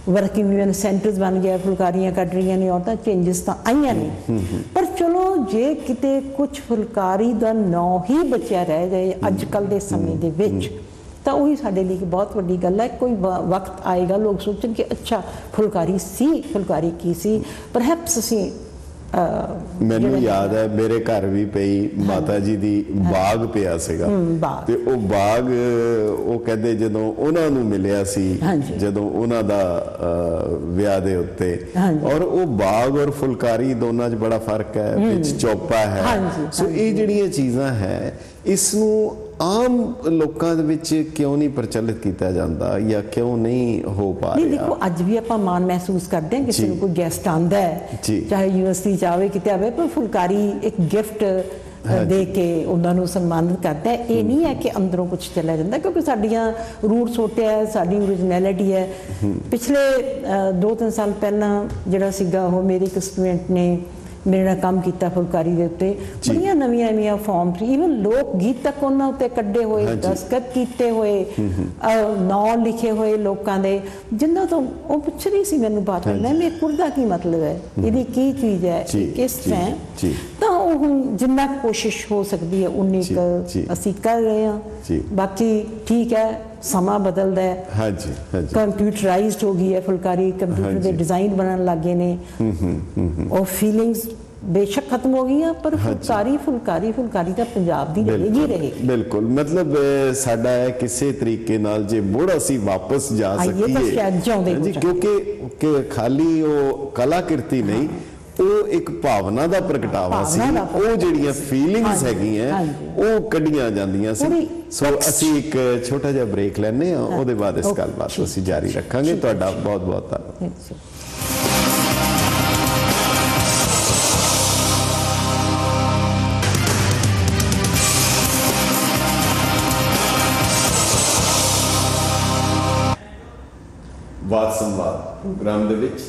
ਵਰਕਿੰਗ ਯੂਨੀਅਨ ਸੈਂਟਰਸ ਬਣ ਗਿਆ ਫੁਲਕਾਰੀਆਂ ਕੱਢ ਰਹੀਆਂ ਨੇ ਔਰਤਾਂ ਚੇਂਜਸ ਤਾਂ ਆਈਆਂ ਨੇ। ਪਰ ਚਲੋ ਜੇ ਕਿਤੇ ਕੁਝ ਫੁਲਕਾਰੀ ਦਾ ਨਾਂ ਹੀ ਬਚਿਆ ਰਹਿ ਜਾਏ ਅੱਜ ਕੱਲ ਦੇ ਸਮੇਂ ਦੇ ਵਿੱਚ ਤਾਂ ਉਹੀ ਸਾਡੇ ਲਈ ਇੱਕ ਬਹੁਤ ਵੱਡੀ ਗੱਲ ਹੈ। ਕੋਈ ਵਕਤ ਆਏਗਾ ਲੋਕ ਸੋਚਣ ਕਿ ਅੱਛਾ ਫੁਲਕਾਰੀ ਸੀ ਫੁਲਕਾਰੀ ਕੀ ਸੀ? ਪਰਹੈਪਸ ਅਸੀਂ ਅਹ, ਮੈਨੂੰ ਯਾਦ ਹੈ ਮੇਰੇ ਘਰ ਵੀ ਪਈ ਮਾਤਾ ਜੀ ਦੀ ਬਾਗ ਪਿਆ ਸੀਗਾ। ਤੇ ਉਹ ਬਾਗ ਉਹ ਕਹਿੰਦੇ ਜਦੋਂ ਉਹਨਾਂ ਨੂੰ ਮਿਲਿਆ ਸੀ। ਜਦੋਂ ਉਹਨਾਂ ਦਾ ਵਿਆਹ ਦੇ ਉੱਤੇ। ਔਰ ਉਹ ਬਾਗ ਔਰ ਫੁਲਕਾਰੀ ਦੋਨਾਂ 'ਚ ਬੜਾ ਫ਼ਰਕ ਹੈ ਵਿੱਚ ਚੌਪਾ ਹੈ। ਸੋ ਇਹ ਜਿਹੜੀਆਂ ਚੀਜ਼ਾਂ ਹੈ ਇਸ ਨੂੰ ਆਮ ਲੋਕਾਂ ਦੇ ਵਿੱਚ ਕਿਉਂ ਨਹੀਂ ਪ੍ਰਚਲਿਤ ਕੀਤਾ ਜਾਂਦਾ ਜਾਂ ਕਿਉਂ ਨਹੀਂ ਹੋ ਪਾ ਨਹੀਂ ਰਿਹਾ? ਦੇਖੋ ਅੱਜ ਵੀ ਆਪਾਂ ਮਾਣ ਮਹਿਸੂਸ ਕਰਦੇ ਹਾਂ ਕਿਸੇ। ਨੂੰ ਕੋਈ ਗੈਸਟ ਆਂਦਾ ਹੈ। ਚਾਹੇ ਯੂਨੀਵਰਸਿਟੀ ਆਵੇ ਕਿਤੇ ਆਵੇ ਪਰ ਫੁਲਕਾਰੀ ਇੱਕ ਗਿਫਟ ਦੇ ਕੇ ਉਹਨਾਂ ਨੂੰ ਸਨਮਾਨਿਤ ਕਰਦਾ ਹੈ। ਇਹ ਨਹੀਂ ਹੈ ਕਿ ਅੰਦਰੋਂ ਕੁਝ ਚਲਾ ਜਾਂਦਾ ਕਿਉਂਕਿ ਸਾਡੀਆਂ ਰੂਟ ਸੋਟੇ ਹੈ ਸਾਡੀ ਓਰੀਜਨੈਲਿਟੀ ਹੈ। ਪਿਛਲੇ 2-3 ਸਾਲ ਪਹਿਲਾਂ ਜਿਹੜਾ ਸੀਗਾ ਉਹ ਮੇਰੇ ਇੱਕ ਸਟੂਡੈਂਟ ਨੇ ਮੇਰੇ ਨਾਲ ਕੰਮ ਕੀਤਾ ਫੁਲਕਾਰੀ ਦੇ ਉੱਤੇ। ਬੜੀਆਂ ਨਵੀਆਂ ਨਵੀਆਂ ਫਾਰਮਸ ਇਵਨ ਲੋਕ ਗੀਤ ਤੱਕ ਉਹਨਾਂ ਉੱਤੇ ਕੱਢੇ ਹੋਏ। ਦਸਤਖਤ ਕੀਤੇ ਹੋਏ ਨਾਂ ਲਿਖੇ ਹੋਏ ਲੋਕਾਂ ਦੇ ਜਿੰਨਾਂ ਤੋਂ ਉਹ ਪੁੱਛ ਰਹੀ ਸੀ ਮੈਨੂੰ ਬਾਤ ਮੈਂ ਇਹ ਕੁਰਦਾ ਕੀ ਮਤਲਬ ਹੈ ਇਹਦੀ ਕੀ ਚੀਜ਼ ਹੈ ਕਿਸ ਤਰ੍ਹਾਂ। ਤਾਂ ਉਹ ਹੁਣ ਜਿੰਨਾ ਕੋਸ਼ਿਸ਼ ਹੋ ਸਕਦੀ ਹੈ ਉਨੀ। ਅਸੀਂ ਕਰ ਰਹੇ ਹਾਂ। ਬਾਕੀ ਠੀਕ ਹੈ ਸਮਾਂ ਬਦਲਦਾ ਹੈ ਹਾਂਜੀ ਹਾਂਜੀ ਕੰਪਿਊਟਰਾਈਜ਼ਡ ਹੋ ਗਈ ਹੈ ਫੁਲਕਾਰੀ ਕੰਪਿਊਟਰ ਦੇ ਹਾਂਜੀ। ਡਿਜ਼ਾਈਨ ਬਣਨ ਲੱਗੇ ਨੇ ਉਹ ਫੀਲਿੰਗਸ ਬੇਸ਼ੱਕ ਖਤਮ ਹੋ ਗਈਆਂ ਪਰ ਫੁਲਕਾਰੀ ਫੁਲਕਾਰੀ ਫੁਲਕਾਰੀ ਤਾਂ ਪੰਜਾਬ ਦੀ ਰਹੇਗੀ ਬਿਲਕੁਲ ਰਹੇਗੀ ਬਿਲਕੁਲ ਮਤਲਬ ਅਹ, ਸਾਡਾ ਹੈ ਕਿਸੇ ਤਰੀਕੇ ਨਾਲ ਜੇ ਮੁੜ ਅਸੀਂ ਵਾਪਸ ਜਾ ਆਈਏ ਤਾਂ ਸਕੀਏ ਸ਼ਾਇਦ ਜਿਉਂਦੇ ਹਾਂਜੀ, ਹੋ ਕਿਉਂਕਿ ਕਿ ਖਾਲੀ ਉਹ ਕਲਾਕਿਰਤੀ ਨਹੀਂ ਉਹ ਇੱਕ ਭਾਵਨਾ ਦਾ ਪ੍ਰਗਟਾਵਾ ਸੀ ਉਹ ਜਿਹੜੀਆਂ ਫੀਲਿੰਗਸ ਹੈਗੀਆਂ। ਉਹ ਕੱਢੀਆਂ ਜਾਂਦੀਆਂ ਸੀ ਸੋ ਅਸੀਂ ਇੱਕ ਛੋਟਾ ਜਿਹਾ ਬ੍ਰੇਕ ਲੈਣੇ ਆ ਉਹਦੇ ਬਾਅਦ ਇਸ ਗੱਲਬਾਤ ਠੀਕ। ਅਸੀਂ ਜਾਰੀ ਰੱਖਾਂਗੇ। ਤੁਹਾਡਾ ਬਹੁਤ ਬਹੁਤ ਧੰਨਵਾਦ. ਬਾਤ ਸੰਵਾਦ ਪ੍ਰੋਗਰਾਮ ਦੇ ਵਿੱਚ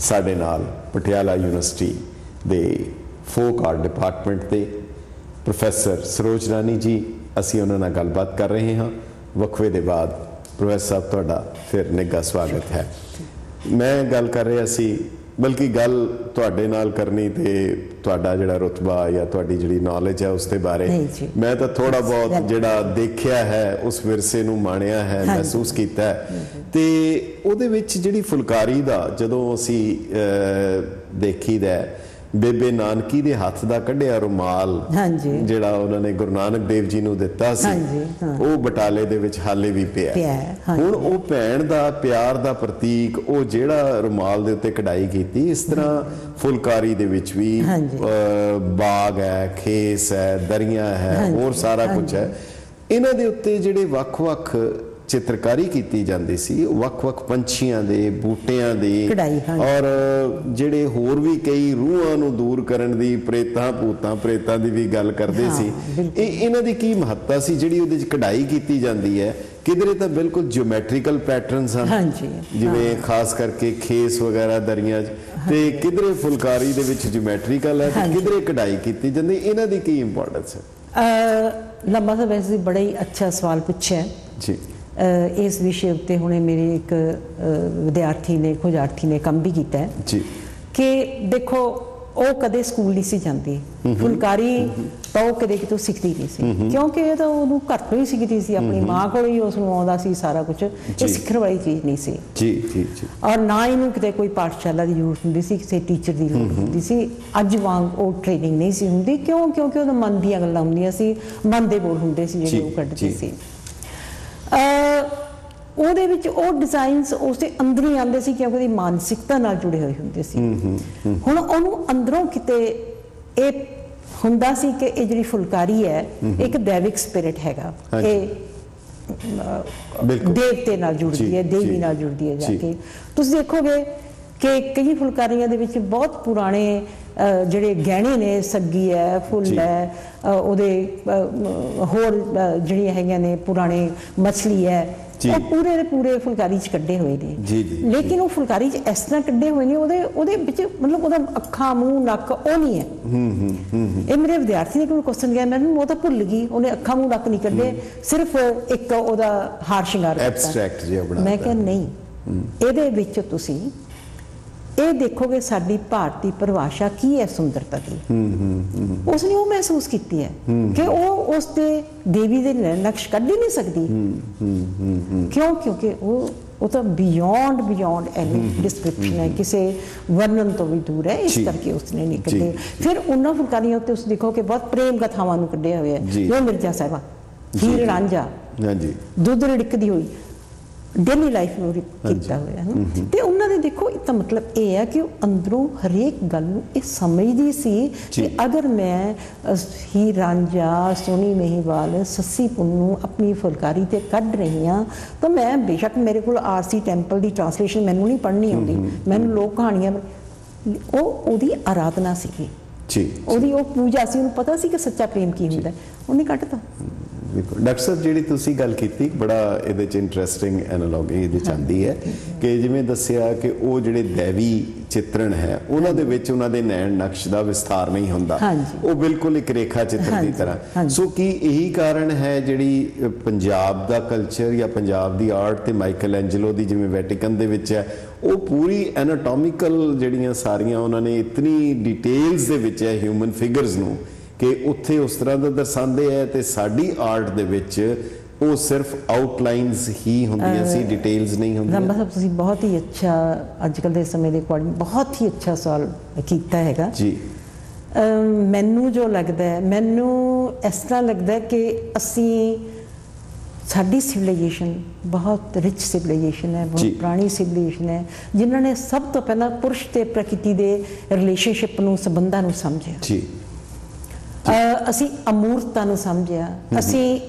ਸਾਡੇ ਨਾਲ ਪਟਿਆਲਾ ਯੂਨੀਵਰਸਿਟੀ ਦੇ ਫੋਕ ਆਰਟ ਡਿਪਾਰਟਮੈਂਟ ਦੇ ਪ੍ਰੋਫੈਸਰ ਸਰੋਜ ਰਾਣੀ ਜੀ, ਅਸੀਂ ਉਹਨਾਂ ਨਾਲ ਗੱਲਬਾਤ ਕਰ ਰਹੇ ਹਾਂ। ਵਕਫੇ ਦੇ ਬਾਅਦ ਪ੍ਰੋਫੈਸਰ ਸਾਹਿਬ, ਤੁਹਾਡਾ ਫਿਰ ਨਿੱਘਾ ਸਵਾਗਤ ਹੈ। ਮੈਂ ਗੱਲ ਕਰ ਰਿਹਾ ਸੀ ਬਲਕਿ ਗੱਲ ਤੁਹਾਡੇ ਨਾਲ ਕਰਨੀ ਤੇ ਤੁਹਾਡਾ ਜਿਹੜਾ ਰੁਤਬਾ ਜਾਂ ਤੁਹਾਡੀ ਜਿਹੜੀ ਨੌਲੇਜ ਹੈ ਉਸ ਦੇ ਬਾਰੇ। ਮੈਂ ਤਾਂ ਥੋੜਾ ਬਹੁਤ. ਜਿਹੜਾ ਦੇਖਿਆ ਹੈ ਉਸ ਵਿਰਸੇ ਨੂੰ ਮਾਣਿਆ ਹੈ। ਮਹਿਸੂਸ ਕੀਤਾ ਹੈ ਤੇ ਉਹਦੇ ਵਿੱਚ ਜਿਹੜੀ ਫੁਲਕਾਰੀ ਦਾ ਜਦੋਂ ਅਸੀਂ ਦੇਖੀਦਾ ਹੈ, ਬੇਬੇ ਨਾਨਕੀ ਦੇ ਹੱਥ ਦਾ ਕੱਢਿਆ ਰੁਮਾਲ ਹਾਂਜੀ। ਜਿਹੜਾ ਉਹਨਾਂ ਨੇ ਗੁਰੂ ਨਾਨਕ ਦੇਵ ਜੀ ਨੂੰ ਦਿੱਤਾ ਸੀ। ਉਹ ਬਟਾਲੇ ਦੇ ਵਿੱਚ ਹਾਲੇ ਵੀ ਪਿਆ। ਹੁਣ ਉਹ ਭੈਣ ਦਾ ਪਿਆਰ ਦਾ ਪ੍ਰਤੀਕ ਉਹ ਜਿਹੜਾ ਰੁਮਾਲ ਦੇ ਉੱਤੇ ਕਢਾਈ ਕੀਤੀ ਇਸ ਤਰ੍ਹਾਂ ਫੁਲਕਾਰੀ ਦੇ ਵਿੱਚ ਵੀ ਬਾਗ ਹੈ ਖੇਸ ਹੈ ਦਰੀਆਂ ਹੈ ਹੋਰ ਸਾਰਾ ਕੁਝ ਹੈ ਇਹਨਾਂ ਦੇ ਉੱਤੇ ਜਿਹੜੇ ਵੱਖ-ਵੱਖ ਚਿੱਤਰਕਾਰੀ ਕੀਤੀ ਜਾਂਦੀ ਸੀ ਵੱਖ-ਵੱਖ ਪੰਛੀਆਂ ਦੇ ਬੂਟਿਆਂ ਦੀ। ਔਰ ਜਿਹੜੇ ਹੋਰ ਵੀ ਕਈ ਰੂਹਾਂ ਨੂੰ ਦੂਰ ਕਰਨ ਦੀ ਪ੍ਰੇਤਾਂ ਭੂਤਾਂ ਪ੍ਰੇਤਾਂ ਦੀ ਵੀ ਗੱਲ ਕਰਦੇ ਸੀ। ਇਹ ਇਹਨਾਂ ਦੀ ਕੀ ਮਹੱਤਤਾ ਸੀ ਜਿਹੜੀ ਉਹਦੇ ਵਿੱਚ ਕਢਾਈ ਕੀਤੀ ਜਾਂਦੀ ਹੈ ਕਿਧਰੇ ਤਾਂ ਬਿਲਕੁਲ ਜਿਓਮੈਟ੍ਰੀਕਲ ਪੈਟਰਨਸ ਹਨ ਹਾਂਜੀ, ਜਿਵੇਂ ਖਾਸ ਕਰਕੇ ਖੇਸ ਵਗੈਰਾ ਦਰੀਆਂ 'ਚ ਤੇ ਕਿਧਰੇ ਫੁਲਕਾਰੀ ਦੇ ਵਿੱਚ ਜਿਓਮੈਟ੍ਰੀਕਲ ਹੈ ਤੇ। ਕਿਧਰੇ ਕਢਾਈ ਕੀਤੀ ਜਾਂਦੀ ਇਹਨਾਂ ਦੀ ਕੀ ਇੰਪੋਰਟੈਂਸ ਹੈ ਅ, ਲੰਬਾ ਤਾਂ ਵੈਸੇ ਬੜਾ ਹੀ ਅੱਛਾ ਸਵਾਲ ਪੁੱਛਿਆ। ਜੀ ਇਸ ਵਿਸ਼ੇ ਉੱਤੇ ਹੁਣੇ ਮੇਰੇ ਇੱਕ ਵਿਦਿਆਰਥੀ ਨੇ ਖੋਜਾਰਥੀ ਨੇ ਕੰਮ ਵੀ ਕੀਤਾ ਹੈ ਜੀ। ਕਿ ਦੇਖੋ ਉਹ ਕਦੇ ਸਕੂਲ ਨਹੀਂ ਸੀ ਜਾਂਦੀ। ਫੁਲਕਾਰੀ ਤਾਂ ਉਹ ਕਦੇ ਕਿਤੋਂ ਸਿੱਖਦੀ ਨਹੀਂ ਸੀ। ਕਿਉਂਕਿ ਇਹ ਤਾਂ ਉਹਨੂੰ ਘਰ ਤੋਂ ਹੀ ਸਿੱਖਦੀ ਸੀ ਆਪਣੀ ਮਾਂ ਕੋਲ ਹੀ ਉਸ ਨੂੰ ਆਉਂਦਾ ਸੀ ਸਾਰਾ ਕੁਝ। ਇਹ ਸਿੱਖਣ ਵਾਲੀ ਚੀਜ਼ ਨਹੀਂ ਸੀ। ਜੀ ਜੀ ਜੀ। ਔਰ ਨਾ ਇਹਨੂੰ ਕਿਤੇ ਕੋਈ ਪਾਠਸ਼ਾਲਾ ਦੀ ਜ਼ਰੂਰਤ ਹੁੰਦੀ ਸੀ ਕਿਸੇ ਟੀਚਰ ਦੀ ਲੋੜ ਹੁੰਦੀ ਸੀ। ਅੱਜ ਵਾਂਗ ਉਹ ਟ੍ਰੇਨਿੰਗ ਨਹੀਂ ਸੀ ਹੁੰਦੀ। ਕਿਉਂ? ਕਿਉਂਕਿ ਉਹਦੇ ਮਨ ਦੀਆਂ ਗੱਲਾਂ ਹੁੰਦੀਆਂ ਸੀ। ਮਨ ਦੇ ਬੋਲ ਹੁੰਦੇ ਸੀ ਜਿਹੜੇ ਉਹ ਕੱਢਦੇ। ਸੀ। ਉਹਦੇ ਵਿੱਚ ਉਹ ਡਿਜ਼ਾਈਨਸ ਉਸਦੇ ਅੰਦਰ ਹੀ ਆਉਂਦੇ ਸੀ ਕਿਉਂਕਿ ਉਹਦੀ ਮਾਨਸਿਕਤਾ ਨਾਲ ਜੁੜੇ ਹੋਏ ਹੁੰਦੇ ਸੀ ਹੁਣ ਉਹਨੂੰ ਅੰਦਰੋਂ ਕਿਤੇ ਇਹ ਹੁੰਦਾ ਸੀ ਕਿ ਇਹ ਜਿਹੜੀ ਫੁਲਕਾਰੀ ਹੈ ਇੱਕ ਦੇਵਿਕ ਸਪਿਰਿਟ ਹੈਗਾ। ਇਹ ਬਿਲਕੁਲ। ਦੇਵਤੇ ਨਾਲ ਜੁੜਦੀ ਹੈ ਦੇਵੀ ਨਾਲ ਜੁੜਦੀ ਹੈ ਜੀ। ਕੇ ਤੁਸੀਂ ਦੇਖੋਗੇ ਕਿ ਕਈ ਫੁਲਕਾਰੀਆਂ ਦੇ ਵਿੱਚ ਬਹੁਤ ਪੁਰਾਣੇ ਜਿਹੜੇ ਗਹਿਣੇ ਨੇ ਸੱਗੀ ਹੈ ਫੁੱਲ। ਹੈ ਉਹਦੇ ਹੋਰ ਜਿਹੜੀਆਂ ਹੈਗੀਆਂ ਨੇ ਪੁਰਾਣੇ ਮਛਲੀ ਹੈ। ਉਹ ਪੂਰੇ ਦੇ ਪੂਰੇ ਫੁਲਕਾਰੀ 'ਚ ਕੱਢੇ ਹੋਏ ਨੇ ਜੀ, ਜੀ, ਲੇਕਿਨ ਉਹ ਫੁਲਕਾਰੀ 'ਚ ਇਸ ਤਰ੍ਹਾਂ ਕੱਢੇ ਹੋਏ ਨੇ ਉਹਦੇ ਉਹਦੇ ਵਿੱਚ ਮਤਲਬ ਉਹਦਾ ਅੱਖਾਂ ਮੂੰਹ ਨੱਕ ਉਹ ਨਹੀਂ ਹੈ ਇਹ ਮੇਰੇ ਵਿਦਿਆਰਥੀ ਨੇ ਕੋਈ ਕੁਐਸਚਨ ਗਿਆ ਮੈਨੂੰ ਉਹ ਤਾਂ ਭੁੱਲ ਗਈ ਉਹਨੇ ਅੱਖਾਂ ਮੂੰਹ ਨੱਕ ਨਹੀਂ ਕੱਢੇ ਸਿਰਫ ਇੱਕ ਉਹਦਾ ਹਾਰ ਸ਼ਿੰਗਾਰ ਕੀਤਾ। Abstract ਜਿਹਾ ਬਣਾ ਮੈਂ। ਕਿਹਾ ਨਹੀਂ ਇਹਦੇ ਵਿੱਚ ਤੁਸੀਂ ਇਹ ਦੇਖੋਗੇ ਸਾਡੀ ਭਾਰਤੀ ਪਰਿਭਾਸ਼ਾ ਕੀ ਹੈ ਸੁੰਦਰਤਾ ਦੀ ਉਸਨੇ ਉਹ ਮਹਿਸੂਸ ਕੀਤੀ ਹੈ ਕਿ ਉਹ ਉਸ ਤੇ ਦੇਵੀ ਦੇ ਨਕਸ਼ ਕੱਢ ਹੀ ਨਹੀਂ ਸਕਦੀ ਕਿਉਂ ਕਿਉਂਕਿ ਉਹ ਉਹ ਤਾਂ ਬਿਯੋਂਡ ਬਿਯੋਂਡ ਐਨੀ ਡਿਸਕ੍ਰਿਪਸ਼ਨ ਹੈ ਕਿਸੇ ਵਰਣਨ ਤੋਂ ਵੀ ਦੂਰ ਹੈ ਇਸ। ਕਰਕੇ ਉਸਨੇ ਨਹੀਂ। ਕੱਢੇ ਫਿਰ ਉਹਨਾਂ ਫੁਲਕਾਰੀਆਂ ਉੱਤੇ ਉਸ ਦੇਖੋ ਕਿ ਬਹੁਤ ਪ੍ਰੇਮ ਕਥਾਵਾਂ ਨੂੰ ਕੱਢਿਆ ਹੋਇਆ ਹੈ ਜੀ। ਮਿਰਜ਼ਾ ਸਾਹਿਬਾ ਹੀਰ। ਰਾਂਝਾ ਹਾਂਜੀ ਦੁੱਧ ਰਿੜਕਦੀ ਹੋਈ ਡੇਲੀ ਲਾਈਫ ਨੂੰ ਕੀਤਾ ਹੋਇਆ ਹੈ ਨਾ। ਤੇ ਉਹਨਾਂ ਦੇ ਦੇਖੋ ਇਹ ਤਾਂ ਮਤਲਬ ਇਹ ਹੈ ਕਿ ਉਹ ਅੰਦਰੋਂ ਹਰੇਕ ਗੱਲ ਨੂੰ ਇਹ ਸਮਝਦੀ ਸੀ। ਕਿ ਅਗਰ ਮੈਂ ਹੀ ਰਾਂਝਾ ਸੋਨੀ ਮਹੀਵਾਲ ਸੱਸੀ ਪੁੰਨੂ ਆਪਣੀ ਫੁਲਕਾਰੀ ਤੇ ਕੱਢ ਰਹੀ ਹਾਂ ਤਾਂ ਮੈਂ ਬੇਸ਼ੱਕ ਮੇਰੇ ਕੋਲ ਆਰਸੀ ਟੈਂਪਲ ਦੀ ਟ੍ਰਾਂਸਲੇਸ਼ਨ ਮੈਨੂੰ ਨਹੀਂ ਪੜ੍ਹਨੀ ਆਉਂਦੀ। ਮੈਨੂੰ ਲੋਕ ਕਹਾਣੀਆਂ ਉਹ ਉਹਦੀ ਆਰਾਧਨਾ ਸੀਗੀ। ਜੀ ਉਹਦੀ ਉਹ ਪੂਜਾ ਸੀ ਉਹਨੂੰ ਪਤਾ ਸੀ ਕਿ ਸੱਚਾ ਪ੍ਰੇਮ ਕੀ ਹੁੰਦਾ। ਉਹਨੇ ਕੱਢਤਾ। ਡਾਕਟਰ ਸਾਹਿਬ ਜਿਹੜੀ ਤੁਸੀਂ ਗੱਲ ਕੀਤੀ ਬੜਾ ਇਹਦੇ ਚ ਇੰਟਰਸਟਿੰਗ ਐਨਾਲੋਜੀ ਇਹਦੇ ਚ ਆਉਂਦੀ ਹੈ ਕਿ ਜਿਵੇਂ ਦੱਸਿਆ ਕਿ ਉਹ ਜਿਹੜੇ ਦੇਵੀ ਚਿੱਤਰਣ ਹੈ ਉਹਨਾਂ ਦੇ ਵਿੱਚ ਉਹਨਾਂ ਦੇ ਨੈਣ ਨਕਸ਼ ਦਾ ਵਿਸਥਾਰ ਨਹੀਂ ਹੁੰਦਾ। ਉਹ ਬਿਲਕੁਲ ਇੱਕ ਰੇਖਾ ਚਿੱਤਰ ਦੀ ਤਰ੍ਹਾਂ। ਸੋ ਕੀ ਇਹੀ ਕਾਰਨ ਹੈ ਜਿਹੜੀ ਪੰਜਾਬ ਦਾ ਕਲਚਰ ਜਾਂ ਪੰਜਾਬ ਦੀ ਆਰਟ ਤੇ ਮਾਈਕਲ ਐਂਜਲੋ ਦੀ ਜਿਵੇਂ ਵੈਟੀਕਨ ਦੇ ਵਿੱਚ ਹੈ ਉਹ ਪੂਰੀ ਐਨਾਟੋਮਿਕਲ ਜਿਹੜੀਆਂ ਸਾਰੀਆਂ ਉਹਨਾਂ ਨੇ ਇਤਨੀ ਡਿਟੇਲਸ ਦੇ ਵਿੱਚ ਹੈ ਹਿਊਮਨ ਫਿਗਰਸ ਨੂੰ ਕਿ ਉੱਥੇ ਉਸ ਤਰ੍ਹਾਂ ਦਾ ਦਰਸਾਉਂਦੇ ਹੈ ਤੇ ਸਾਡੀ ਆਰਟ ਦੇ ਵਿੱਚ ਉਹ ਸਿਰਫ ਆਊਟਲਾਈਨਸ ਹੀ ਹੁੰਦੀਆਂ ਸੀ ਡਿਟੇਲਸ ਨਹੀਂ ਹੁੰਦੀਆਂ। ਸਾਹਿਬ ਤੁਸੀਂ ਬਹੁਤ ਹੀ ਅੱਛਾ ਅੱਜ ਕੱਲ ਦੇ ਸਮੇਂ ਦੇ ਅਕੋਰਡਿੰਗ ਬਹੁਤ ਹੀ ਅੱਛਾ ਸਵਾਲ ਕੀਤਾ ਹੈਗਾ। ਜੀ। ਮੈਨੂੰ ਜੋ ਲੱਗਦਾ ਹੈ ਮੈਨੂੰ ਇਸ ਤਰ੍ਹਾਂ ਲੱਗਦਾ ਕਿ ਅਸੀਂ ਸਾਡੀ ਸਿਵਲਾਈਜੇਸ਼ਨ ਬਹੁਤ ਰਿਚ ਸਿਵਲਾਈਜੇਸ਼ਨ ਹੈ। ਬਹੁਤ ਪੁਰਾਣੀ ਸਿਵਲਾਈਜੇਸ਼ਨ ਹੈ ਜਿਨ੍ਹਾਂ ਨੇ ਸਭ ਤੋਂ ਪਹਿਲਾਂ ਪੁਰਸ਼ ਤੇ ਪ੍ਰਕਿਰਤੀ ਦੇ ਰਿਲੇਸ਼ਨਸ਼ਿਪ ਨੂੰ ਸੰਬੰਧਾਂ ਨੂੰ ਸਮਝਿਆ। ਜੀ। ਅਸੀਂ ਅਮੂਰਤਤਾ ਨੂੰ ਸਮਝਿਆ। ਅਸੀਂ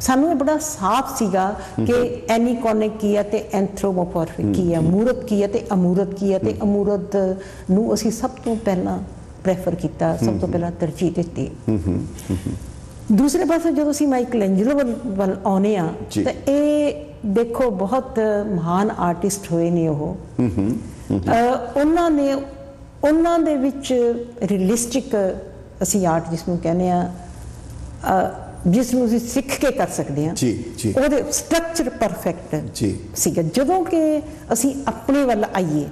ਸਾਨੂੰ ਇਹ ਬੜਾ ਸਾਫ਼ ਸੀਗਾ ਕਿ ਐਨੀਕੋਨਿਕ ਕੀ ਹੈ ਤੇ ਐਂਥ੍ਰੋਮੋਮੋਰਫਿਕ ਕੀ ਹੈ ਮੂਰਤ ਕੀ ਹੈ ਤੇ ਅਮੂਰਤ ਕੀ ਹੈ ਤੇ ਅਮੂਰਤ ਨੂੰ ਅਸੀਂ ਸਭ ਤੋਂ ਪਹਿਲਾਂ ਪ੍ਰੈਫਰ ਕੀਤਾ ਸਭ ਤੋਂ ਪਹਿਲਾਂ ਤਰਜੀਹ ਦਿੱਤੀ। ਦੂਸਰੇ ਪਾਸੇ ਜਦੋਂ ਅਸੀਂ ਮਾਈਕਲ ਐਂਜਲੋ ਵੱਲ- ਆਉਨੇ ਆ। ਤਾਂ ਇਹ ਦੇਖੋ ਬਹੁਤ ਮਹਾਨ ਆਰਟਿਸਟ ਹੋਏ ਨੇ ਉਹ। ਉਹਨਾਂ ਨੇ ਉਹਨਾਂ ਦੇ ਵਿੱਚ ਰੀਅਲਿਸਟਿਕ ਅਸੀਂ ਆਰਟ ਜਿਸ ਨੂੰ ਕਹਿੰਦੇ ਆ ਜਿਸ ਨੂੰ ਅਸੀਂ ਸਿੱਖ ਕੇ ਕਰ ਸਕਦੇ ਹਾਂ ਜੀ, ਜੀ। ਉਹਦੇ ਸਟਰਕਚਰ ਪਰਫੈਕਟ ਜੀ। ਸੀਗਾ। ਜਦੋਂ ਕਿ ਅਸੀਂ ਆਪਣੇ ਵੱਲ ਆਈਏ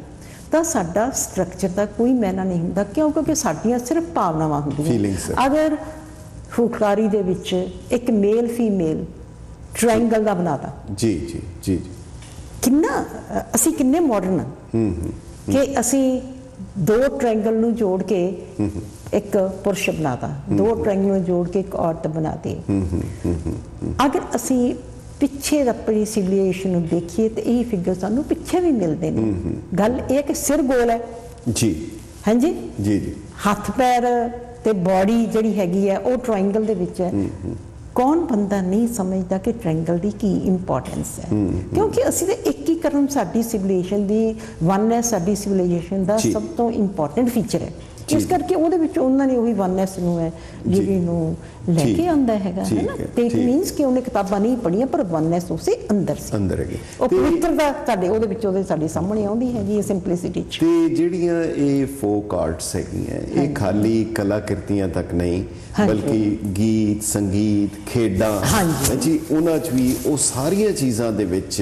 ਤਾਂ ਸਾਡਾ ਸਟਰਕਚਰ ਦਾ ਕੋਈ ਮੈਨਾ ਨਹੀਂ ਹੁੰਦਾ ਕਿਉਂ? ਕਿਉਂਕਿ ਸਾਡੀਆਂ ਸਿਰਫ ਭਾਵਨਾਵਾਂ ਹੁੰਦੀਆਂ। ਅਗਰ ਫੁਲਕਾਰੀ ਦੇ ਵਿੱਚ ਇੱਕ ਮੇਲ ਫੀਮੇਲ ਟ੍ਰਾਇੰਗਲ ਦਾ ਬਣਾਤਾ ਜੀ ਜੀ ਜੀ। ਕਿੰਨਾ ਅਸੀਂ ਕਿੰਨੇ ਮਾਡਰਨ ਹਾਂ ਕਿ ਅਸੀਂ ਦੋ ਟ੍ਰਾਇੰਗਲ ਨੂੰ ਜੋੜ ਕੇ ਇੱਕ ਪੁਰਸ਼ ਬਣਾਤਾ। ਦੋ ਟ੍ਰਾਇੰਗਲ ਨੂੰ ਜੋੜ ਕੇ ਇੱਕ ਔਰਤ ਬਣਾਤੀ। ਅਗਰ ਅਸੀਂ ਪਿੱਛੇ ਦਾ ਆਪਣੀ ਸਿਵਲਾਈਜੇਸ਼ਨ ਨੂੰ ਦੇਖੀਏ ਤੇ ਇਹ ਫਿਗਰ ਸਾਨੂੰ ਪਿੱਛੇ ਵੀ ਮਿਲਦੇ ਨੇ। ਗੱਲ ਇਹ ਕਿ ਸਿਰ ਗੋਲ ਹੈ। ਜੀ। ਹਾਂਜੀ? ਜੀ ਜੀ। ਹੱਥ ਪੈਰ ਤੇ ਬਾਡੀ ਜਿਹੜੀ ਹੈਗੀ ਹੈ ਉਹ ਟ੍ਰਾਇੰਗਲ ਦੇ ਵਿੱਚ ਹੈ। ਕੌਣ ਬੰਦਾ ਨਹੀਂ ਸਮਝਦਾ ਕਿ ਟ੍ਰਾਇੰਗਲ ਦੀ ਕੀ ਇੰਪੋਰਟੈਂਸ ਹੈ? ਕਿਉਂਕਿ ਅਸੀਂ ਤੇ ਏਕੀਕਰਨ ਸਾਡੀ ਸਿਵਲਾਈਜੇਸ਼ਨ ਦੀ ਵਨਨੈਸ ਸਾਡੀ ਸਿਵਲਾਈਜੇਸ਼ਨ ਦਾ। ਸਭ ਤੋਂ ਇੰਪੋਰਟੈਂਟ ਫੀਚਰ ਹੈ। ਇਸ ਜੀ। ਕਰਕੇ ਉਹਦੇ ਵਿੱਚ ਉਹਨਾਂ ਨੇ ਉਹੀ ਵਨਨੈਸ ਨੂੰ ਹੈ ਜਿਹੜੀ ਨੂੰ ਲੈ। ਕੇ ਆਂਦਾ ਹੈਗਾ ਹੈ ਨਾ ਤੇ। ਮੀਨਸ ਕਿ ਉਹਨੇ ਕਿਤਾਬਾਂ ਨਹੀਂ ਪੜ੍ਹੀਆਂ ਪਰ ਵਨਨੈਸ ਉਸੇ ਅੰਦਰ ਸੀ ਅੰਦਰ ਹੈਗੇ ਉਹ ਪਵਿੱਤਰਤਾ ਸਾਡੇ ਉਹਦੇ ਵਿੱਚ ਉਹਦੇ ਸਾਡੇ ਸਾਹਮਣੇ ਆਉਂਦੀ ਹੈ ਸਿੰਪਲਿਸਿਟੀ ਚ ਤੇ ਜਿਹੜੀਆਂ ਇਹ ਫੋਕ ਆਰਟਸ ਹੈਗੀਆਂ ਇਹ ਖਾਲੀ ਕਲਾਕ੍ਰਿਤੀਆਂ ਤੱਕ ਨਹੀਂ। ਬਲਕਿ ਗੀਤ ਸੰਗੀਤ ਖੇਡਾਂ ਹਾਂਜੀ। ਜੀ ਉਹਨਾਂ 'ਚ ਵੀ ਉਹ ਸਾਰੀਆਂ ਚੀਜ਼ਾਂ ਦੇ ਵਿੱਚ।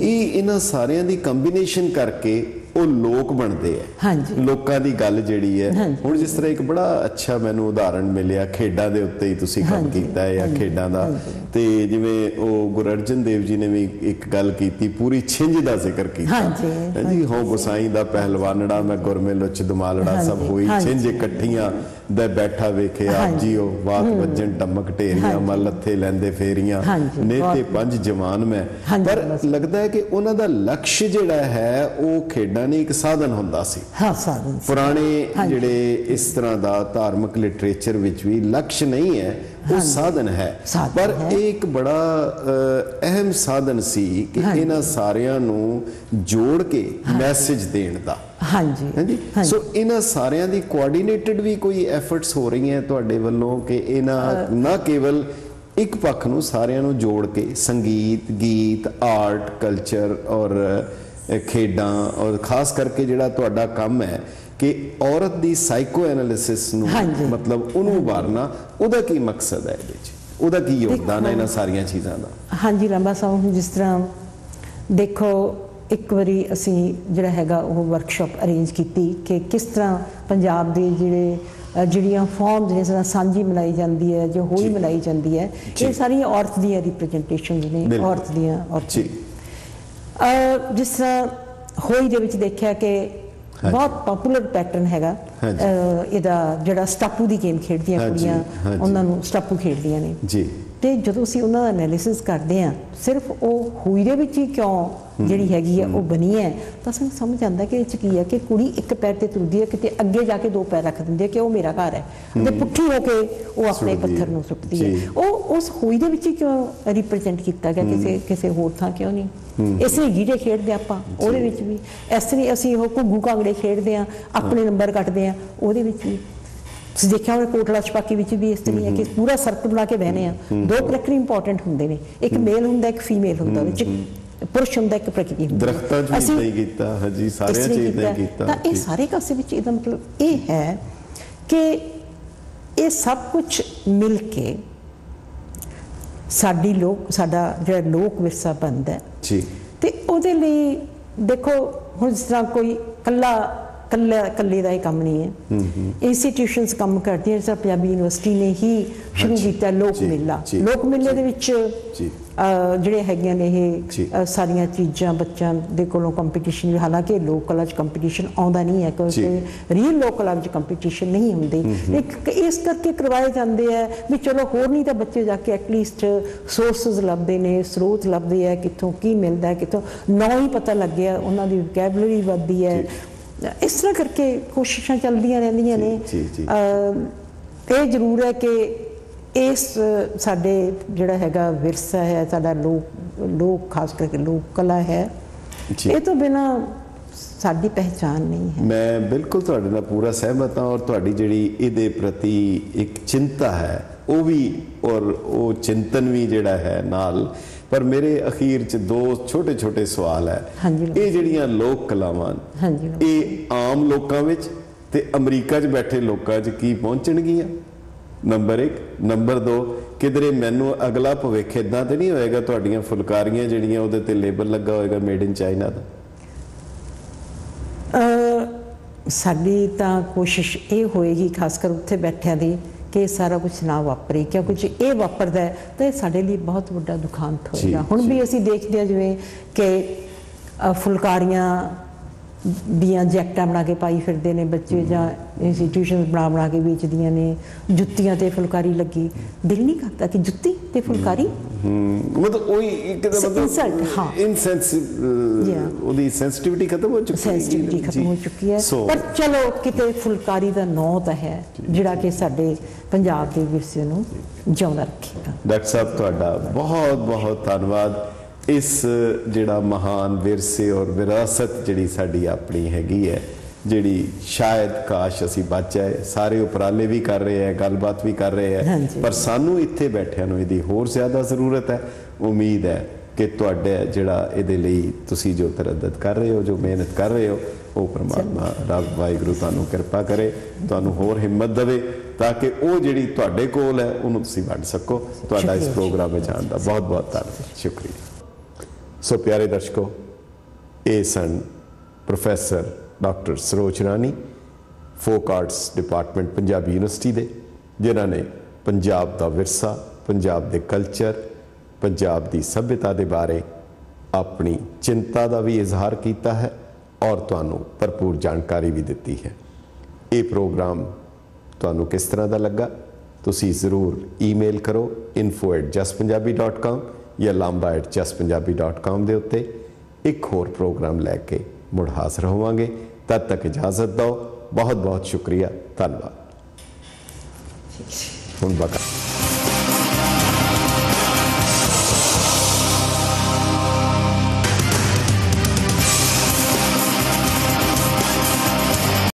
ਇਹ ਇਹਨਾਂ ਸਾਰਿਆਂ ਦੀ ਕੰਬੀਨੇਸ਼ਨ ਕਰਕੇ ਉਹ ਲੋਕ ਬਣਦੇ ਆ ਹਾਂਜੀ। ਲੋਕਾਂ ਦੀ ਗੱਲ ਜਿਹੜੀ ਹੈ। ਹੁਣ ਜਿਸ ਤਰ੍ਹਾਂ ਇੱਕ ਬੜਾ ਅੱਛਾ ਮੈਨੂੰ ਉਦਾਹਰਣ ਮਿਲਿਆ ਖੇਡਾਂ ਦੇ ਉੱਤੇ ਹੀ ਤੁਸੀਂ ਕੰਮ ਹਾਂਜੀ। ਕੀਤਾ ਹੈ ਜਾਂ ਖੇਡਾਂ ਦਾ ਤੇ ਜਿਵੇਂ ਉਹ ਗੁਰੂ ਅਰਜਨ ਦੇਵ ਜੀ ਨੇ ਵੀ ਇੱਕ ਗੱਲ ਕੀਤੀ ਪੂਰੀ ਛਿੰਝ ਦਾ ਜ਼ਿਕਰ ਕੀਤਾ ਹਾਂਜੀ, ਹੋ ਗੁਸਾਈ ਦਾ ਪਹਿਲਵਾਨੜਾ ਮੈਂ ਗੁਰਮੇਲ ਉੱਚ ਦਮਾਲੜਾ ਸਭ ਹੋਈ। ਛਿੰਝ ਇਕੱਠੀਆਂ ਦਾ ਬੈਠਾ ਵੇਖੇ ਆਪ ਹਾਂਜੀ। ਜੀਓ ਬਾਤ ਵੱਜਣ ਟਮਕ ਢੇਰੀਆਂ। ਮਲ ਲੱਥੇ ਲੈਂਦੇ ਫੇਰੀਆਂ ਬਹੁਤ- ਪੰਜ ਜਵਾਨ ਮੈਂ ਪਰ। ਲੱਗਦਾ ਹੈ ਕਿ ਉਹਨਾਂ ਦਾ ਲਕਸ਼ ਜਿਹੜਾ ਹੈ ਉਹ ਖੇਡਾਂ ਨਹੀਂ ਇੱਕ ਸਾਧਨ ਹੁੰਦਾ ਸੀ ਹਾਂ ਸਾਧਨ। ਪੁਰਾਣੇ। ਜਿਹੜੇ ਇਸ ਤਰ੍ਹਾਂ ਦਾ ਧਾਰਮਿਕ ਲਿਟਰੇਚਰ ਵਿੱਚ ਵੀ ਲਕਸ਼ ਨਹੀਂ ਹੈ ਉਹ ਸਾਧਨ ਹੈ ਪਰ। ਇਹ ਇੱਕ ਬੜਾ ਅਹਿਮ ਸਾਧਨ ਸੀ ਕਿ। ਇਹਨਾਂ ਸਾਰਿਆਂ ਨੂੰ ਜੋੜ ਕੇ ਮੈਸੇਜ ਦੇਣ ਦਾ ਹਾਂਜੀ ਹਾਂਜੀ। ਸੋ ਇਹਨਾਂ ਸਾਰਿਆਂ ਦੀ ਕੋਆਰਡੀਨੇਟਡ ਵੀ ਕੋਈ ਐਫਰਟਸ ਹੋ ਰਹੀਆਂ ਤੁਹਾਡੇ ਵੱਲੋਂ ਕਿ ਇਹਨਾਂ ਨਾ ਕੇਵਲ ਇੱਕ ਪੱਖ ਨੂੰ ਸਾਰਿਆਂ ਨੂੰ ਜੋੜ ਕੇ ਸੰਗੀਤ ਗੀਤ ਆਰਟ ਕਲਚਰ ਔਰ ਖੇਡਾਂ ਔਰ ਖਾਸ ਕਰਕੇ ਜਿਹੜਾ ਤੁਹਾਡਾ ਕੰਮ ਹੈ ਕਿ ਔਰਤ ਦੀ ਸਾਈਕੋ ਐਨਾਲਿਸਿਸ ਨੂੰ। ਮਤਲਬ ਉਹਨੂੰ ਉਭਾਰਨਾ ਉਹਦਾ ਕੀ ਮਕਸਦ ਹੈ ਇਹਦੇ ਵਿੱਚ ਉਹਦਾ ਕੀ ਯੋਗਦਾਨ ਹੈ ਇਹਨਾਂ ਸਾਰੀਆਂ ਚੀਜ਼ਾਂ ਦਾ ਹਾਂਜੀ ਰਾਮਾ ਸਾਹਿਬ ਜਿਸ ਤਰ੍ਹਾਂ ਦੇਖੋ ਇੱਕ ਵਾਰੀ ਅਸੀਂ ਜਿਹੜਾ ਹੈਗਾ ਉਹ ਵਰਕਸ਼ਾਪ ਅਰੇਂਜ ਕੀਤੀ ਕਿ ਕਿਸ ਤਰ੍ਹਾਂ ਪੰਜਾਬ ਦੇ ਜਿਹੜੇ ਜਿਹੜੀਆਂ ਫਾਰਮ ਜਿਸ ਤਰ੍ਹਾਂ ਸਾਂਝੀ ਮਨਾਈ ਜਾਂਦੀ ਹੈ ਜੋ ਜੀ। ਮਨਾਈ ਜਾਂਦੀ ਹੈ। ਇਹ ਸਾਰੀਆਂ ਔਰਤ ਦੀਆਂ ਰਿਪਰੈਜ਼ੈਂਟੇਸ਼ਨਸ ਨੇ। ਔਰਤ ਦੀਆਂ ਔਰਤ ਜੀ ਅ, ਜਿਸ ਤਰ੍ਹਾਂ ਹੋਲੀ ਦੇ ਵਿੱਚ ਦੇਖਿਆ ਕਿ। ਬਹੁਤ ਪਪੂਲਰ ਪੈਟਰਨ ਹੈਗਾ ਇਹਦਾ ਜਿਹੜਾ ਸਟਾਪੂ ਦੀ ਗੇਮ ਖੇਡਦੀਆਂ ਕੁੜੀਆਂ। ਉਹਨਾਂ ਨੂੰ ਸਟਾਪੂ ਖੇਡਦੀਆਂ ਨੇ ਜੀ ਤੇ ਜਦੋਂ ਅਸੀਂ ਉਹਨਾਂ ਦਾ ਐਨਾਲਿਸਿਸ ਕਰਦੇ ਆ ਸਿਰਫ ਉਹ ਹੋਈ ਦੇ ਵਿੱਚ ਹੀ ਕਿਉਂ ਜਿਹੜੀ ਹੈਗੀ ਹੈ ਉਹ ਬਣੀ ਹੈ ਤਾਂ ਸਾਨੂੰ ਸਮਝ ਆਉਂਦਾ ਕਿ ਇਹ ਚ ਕੀ ਹੈ ਕਿ ਕੁੜੀ ਇੱਕ ਪੈਰ ਤੇ ਤੁਰਦੀ ਹੈ ਕਿਤੇ ਅੱਗੇ ਜਾ ਕੇ ਦੋ ਪੈਰ ਰੱਖ ਦਿੰਦੀ ਹੈ ਕਿ ਉਹ ਮੇਰਾ ਘਰ ਹੈ। ਤੇ ਪੁੱਠੀ ਹੋ ਕੇ ਉਹ ਆਪਣੇ ਪੱਥਰ। ਨੂੰ ਸੁੱਟਦੀ। ਹੈ। ਉਹ ਉਸ ਹੋਈ ਦੇ ਵਿੱਚ ਹੀ ਕਿਉਂ ਰਿਪਰੈਜ਼ੈਂਟ ਕੀਤਾ ਗਿਆ? ਕਿਸੇ ਕਿਸੇ ਹੋਰ ਥਾਂ ਕਿਉਂ ਨਹੀਂ? ਇਸ ਗੀਟੇ ਖੇਡਦੇ ਆਪਾਂ ਉਹਦੇ ਵਿੱਚ ਵੀ। ਇਸ ਲਈ ਅਸੀਂ ਉਹ ਘੁੱਗੂ ਕਾਂਗੜੇ ਖੇਡਦੇ ਆ ਆਪਣੇ ਨੰਬਰ ਕੱਟਦੇ ਆ ਉਹਦੇ ਵਿੱਚ ਵੀ। ਤੁਸੀਂ ਦੇਖਿਆ ਹੋਣਾ ਕੋਟਲਾ ਛਪਾਕੀ ਵਿੱਚ ਵੀ ਇਸ ਤਰ੍ਹਾਂ ਹੀ ਕਿ ਪੂਰਾ ਸਰਕਲ ਬਣਾ ਕੇ ਬਹਿਨੇ ਆ। ਦੋ ਪ੍ਰਕਿਰਿਆ ਇੰਪੋਰਟੈਂਟ ਹੁੰਦੇ ਨੇ। ਇੱਕ ਮੇਲ ਹੁੰਦਾ ਇੱਕ ਫੀਮੇਲ ਹੁੰਦਾ ਉਹਦੇ ਚ ਪੁਰਸ਼ ਹੁੰਦਾ ਇੱਕ ਪ੍ਰਕਿਰਿਆ ਹੁੰਦੀ। ਦਰਖਤਾਂ 'ਚ ਵੀ ਅਸੀਂ ਇਦਾਂ ਹੀ ਕੀਤਾ ਹਾਂਜੀ ਸਾਰਿਆਂ 'ਚ ਇਦਾਂ ਕੀਤਾ। ਤਾਂ ਇਹ। ਸਾਰੇ ਕਾਸੇ ਵਿੱਚ ਇਹਦਾ ਮਤਲਬ ਇਹ ਹੈ ਕਿ ਇਹ ਸਭ ਕੁਝ ਮਿਲ ਕੇ ਸਾਡੀ ਲੋਕ ਸਾਡਾ ਜਿਹੜਾ ਲੋਕ ਵਿਰਸਾ ਬਣਦਾ ਹੈ। ਜੀ। ਤੇ ਉਹਦੇ ਲਈ ਦੇਖੋ ਹੁਣ ਜਿਸ ਤਰ੍ਹਾਂ ਕੋਈ ਕੱਲਾ ਕੱਲਾ ਕੱਲੇ ਦਾ ਇਹ ਕੰਮ ਨਹੀਂ ਹੈ। ਇੰਸਟੀਟਿਊਸ਼ਨਸ ਕੰਮ ਕਰਦੀਆਂ ਜਿਸ ਤਰ੍ਹਾਂ ਪੰਜਾਬੀ ਯੂਨੀਵਰਸਿਟੀ ਨੇ ਹੀ ਸ਼ੁਰੂ ਕੀਤਾ ਲੋਕ ਮੇਲਾ। ਲੋਕ ਮੇਲੇ ਦੇ ਵਿੱਚ ਜਿਹੜੇ ਹੈਗੀਆਂ ਨੇ ਇਹ ਸਾਰੀਆਂ ਚੀਜ਼ਾਂ ਬੱਚਿਆਂ ਦੇ ਕੋਲੋਂ ਕੰਪੀਟੀਸ਼ਨ ਹਾਲਾਂਕਿ ਲੋਕ ਕਲਾ ਚ ਕੰਪੀਟੀਸ਼ਨ ਆਉਂਦਾ ਨਹੀਂ ਹੈ। ਕਿਉਂਕਿ ਰੀਅਲ ਲੋਕ ਕਲਾ ਵਿੱਚ ਕੰਪੀਟੀਸ਼ਨ ਨਹੀਂ ਹੁੰਦੀ। ਇੱਕ ਇਸ ਕਰਕੇ ਕਰਵਾਏ ਜਾਂਦੇ ਆ ਵੀ ਚਲੋ ਹੋਰ ਨਹੀਂ ਤਾਂ ਬੱਚੇ ਜਾ ਕੇ ਐਟਲੀਸਟ ਸੋਰਸਸ ਲੱਭਦੇ ਨੇ ਸਰੋਤ ਲੱਭਦੇ ਆ ਕਿੱਥੋਂ ਕੀ ਮਿਲਦਾ ਹੈ ਕਿੱਥੋਂ ਨਾਂ ਹੀ ਪਤਾ ਲੱਗਿਆ ਉਹਨਾਂ ਦੀ ਵੋਕੈਬਲਰੀ ਵੱਧਦੀ ਹੈ। ਇਸ ਤਰ੍ਹਾਂ ਕਰਕੇ ਕੋਸ਼ਿਸ਼ਾਂ ਚੱਲਦੀਆਂ ਰਹਿੰਦੀਆਂ ਨੇ। ਇਹ ਜ਼ਰੂਰ ਹੈ ਕਿ ਇਸ ਸਾਡੇ ਜਿਹੜਾ ਹੈਗਾ ਵਿਰਸਾ ਹੈ ਸਾਡਾ ਲੋਕ ਲੋਕ ਖਾਸ ਕਰਕੇ ਲੋਕ ਕਲਾ ਹੈ। ਇਹ ਤੋਂ ਬਿਨਾ ਸਾਡੀ ਪਹਿਚਾਨ ਨਹੀਂ ਹੈ। ਮੈਂ ਬਿਲਕੁਲ ਤੁਹਾਡੇ ਨਾਲ ਪੂਰਾ ਸਹਿਮਤ ਹਾਂ ਔਰ ਤੁਹਾਡੀ ਜਿਹੜੀ ਇਹਦੇ ਪ੍ਰਤੀ ਇੱਕ ਚਿੰਤਾ ਹੈ ਉਹ ਵੀ ਔਰ ਉਹ ਚਿੰਤਨ ਵੀ ਜਿਹੜਾ ਹੈ ਨਾਲ ਪਰ ਮੇਰੇ ਅਖੀਰ ਚ ਦੋ ਛੋਟੇ ਛੋਟੇ ਸਵਾਲ ਹੈ। ਇਹ ਜਿਹੜੀਆਂ ਲੋਕ ਕਲਾਵਾਂ। ਇਹ ਆਮ ਲੋਕਾਂ ਵਿੱਚ ਤੇ ਅਮਰੀਕਾ 'ਚ ਬੈਠੇ ਲੋਕਾਂ 'ਚ ਕੀ ਪਹੁੰਚਣਗੀਆਂ ਨੰਬਰ 1 ਨੰਬਰ 2 ਕਿਧਰੇ ਮੈਨੂੰ ਅਗਲਾ ਭਵਿੱਖ ਇਦਾਂ ਤੇ ਨਹੀਂ ਹੋਏਗਾ ਤੁਹਾਡੀਆਂ ਫੁਲਕਾਰੀਆਂ ਜਿਹੜੀਆਂ ਉਹਦੇ ਤੇ ਲੇਬਲ ਲੱਗਾ ਹੋਏਗਾ ਮੇਡ ਇਨ ਚਾਈਨਾ ਦਾ ਸਾਡੀ ਤਾਂ ਕੋਸ਼ਿਸ਼ ਇਹ ਹੋਏਗੀ ਖਾਸ ਕਰ ਉੱਥੇ ਬੈਠਿਆਂ ਦੀ ਕਿ ਸਾਰਾ ਕੁਝ ਨਾ ਵਾਪਰੇ ਕਿਉਂਕਿ ਜੇ ਇਹ ਵਾਪਰਦਾ ਹੈ ਤਾਂ ਇਹ ਸਾਡੇ ਲਈ ਬਹੁਤ ਵੱਡਾ ਦੁਖਾਂਤ ਹੋਏਗਾ। ਹੁਣ ਵੀ ਅਸੀਂ ਦੇਖਦੇ ਹਾਂ ਜਿਵੇਂ ਕਿ ਫੁਲਕਾਰੀਆਂ ਦੀਆਂ ਜੈਕਟਾਂ ਬਣਾ ਕੇ ਪਾਈ ਫਿਰਦੇ ਨੇ ਬੱਚੇ ਜਾਂ ਇੰਸਟੀਟਿਊਸ਼ਨਸ ਬਣਾ ਬਣਾ ਕੇ ਵੇਚਦੀਆਂ ਨੇ ਜੁੱਤੀਆਂ ਤੇ ਫੁਲਕਾਰੀ ਲੱਗੀ। ਦਿਲ ਨਹੀਂ ਕਰਦਾ ਕਿ ਜੁੱਤੀ ਤੇ ਫੁਲਕਾਰੀ ਮਤਲਬ ਉਹੀ ਇੱਕ ਦਾ ਮਤਲਬ ਹਾਂ। ਇਨਸੈਂਸਿਵ. ਉਹਦੀ ਸੈਂਸਿਟੀਵਿਟੀ ਖਤਮ ਹੋ ਚੁੱਕੀ ਹੈ ਸੈਂਸਿਟਿਵਿਟੀ ਖਤਮ ਹੋ ਚੁੱਕੀ ਹੈ। ਪਰ ਚਲੋ ਕਿਤੇ ਫੁਲਕਾਰੀ ਦਾ ਨਾਂ ਤਾਂ ਹੈ ਜਿਹੜਾ ਕਿ ਸਾਡੇ ਪੰਜਾਬ ਦੇ ਵਿਰਸੇ ਨੂੰ ਜਿਉਂਦਾ ਰੱਖੇਗਾ। ਡਾਕਟਰ ਸਾਹਿਬ ਤੁਹਾਡਾ। ਬਹੁਤ ਬਹੁਤ ਧੰਨਵਾਦ। ਇਸ ਜਿਹੜਾ ਮਹਾਨ ਵਿਰਸੇ ਔਰ ਵਿਰਾਸਤ ਜਿਹੜੀ ਸਾਡੀ ਆਪਣੀ ਹੈਗੀ ਹੈ ਜਿਹੜੀ ਸ਼ਾਇਦ ਕਾਸ਼ ਅਸੀਂ ਬਚ ਜਾਏ ਸਾਰੇ ਉਪਰਾਲੇ ਵੀ ਕਰ ਰਹੇ ਹੈ ਗੱਲਬਾਤ ਵੀ ਕਰ ਰਹੇ ਹਾਂਜੀ। ਪਰ ਸਾਨੂੰ ਇੱਥੇ ਬੈਠਿਆਂ ਨੂੰ ਇਹਦੀ ਹੋਰ ਜ਼ਿਆਦਾ ਜ਼ਰੂਰਤ ਹੈ। ਉਮੀਦ ਹੈ ਕਿ ਤੁਹਾਡੇ ਜਿਹੜਾ ਇਹਦੇ ਲਈ ਤੁਸੀਂ ਜੋ ਤਰੱਦਦ ਕਰ ਰਹੇ ਹੋ ਜੋ ਮਿਹਨਤ ਕਰ ਰਹੇ ਹੋ ਉਹ ਪ੍ਰਮਾਤਮਾ ਰੱਬ ਵਾਹਿਗੁਰੂ ਤੁਹਾਨੂੰ ਕਿਰਪਾ ਕਰੇ ਤੁਹਾਨੂੰ ਹੋਰ ਹਿੰਮਤ ਦੇਵੇ ਤਾਂ ਕਿ ਉਹ ਜਿਹੜੀ ਤੁਹਾਡੇ ਕੋਲ ਹੈ ਉਹਨੂੰ ਤੁਸੀਂ ਵੰਡ ਸਕੋ। ਤੁਹਾਡਾ ਇਸ। ਪ੍ਰੋਗਰਾਮ ਵਿੱਚ ਆਉਣ ਦਾ ਬਹੁਤ ਬਹੁਤ ਧੰਨਵਾਦ। ਸ਼ੁਕਰੀਆ। ਸੋ ਪਿਆਰੇ ਦਰਸ਼ਕੋ, ਇਹ ਸਨ professor doctor Saroj Rani, folk arts department Punjabi university ਦੇ, ਜਿਨ੍ਹਾਂ ਨੇ ਪੰਜਾਬ ਦਾ ਵਿਰਸਾ, ਪੰਜਾਬ ਦੇ ਕਲਚਰ, ਪੰਜਾਬ ਦੀ ਸਭਿਅਤਾ ਦੇ ਬਾਰੇ ਆਪਣੀ ਚਿੰਤਾ ਦਾ ਵੀ ਇਜ਼ਹਾਰ ਕੀਤਾ ਹੈ ਔਰ ਤੁਹਾਨੂੰ ਭਰਪੂਰ ਜਾਣਕਾਰੀ ਵੀ ਦਿੱਤੀ ਹੈ। ਇਹ ਪ੍ਰੋਗਰਾਮ ਤੁਹਾਨੂੰ ਕਿਸ ਤਰ੍ਹਾਂ ਦਾ ਲੱਗਾ? ਤੁਸੀਂ ਜ਼ਰੂਰ ਈਮੇਲ ਕਰੋ info@justpunjabi.com ਜਾਂ lamba@justpunjabi.com ਦੇ ਉੱਤੇ ਇੱਕ ਹੋਰ ਪ੍ਰੋਗਰਾਮ ਲੈ ਕੇ ਮੁੜ ਹਾਜ਼ਰ ਹੋਵਾਂਗੇ। ਤਦ ਤੱਕ ਇਜਾਜ਼ਤ ਦਿਓ। ਬਹੁਤ ਬਹੁਤ ਸ਼ੁਕਰੀਆ। ਧੰਨਵਾਦ। ਹੁਣ ਬਕਾ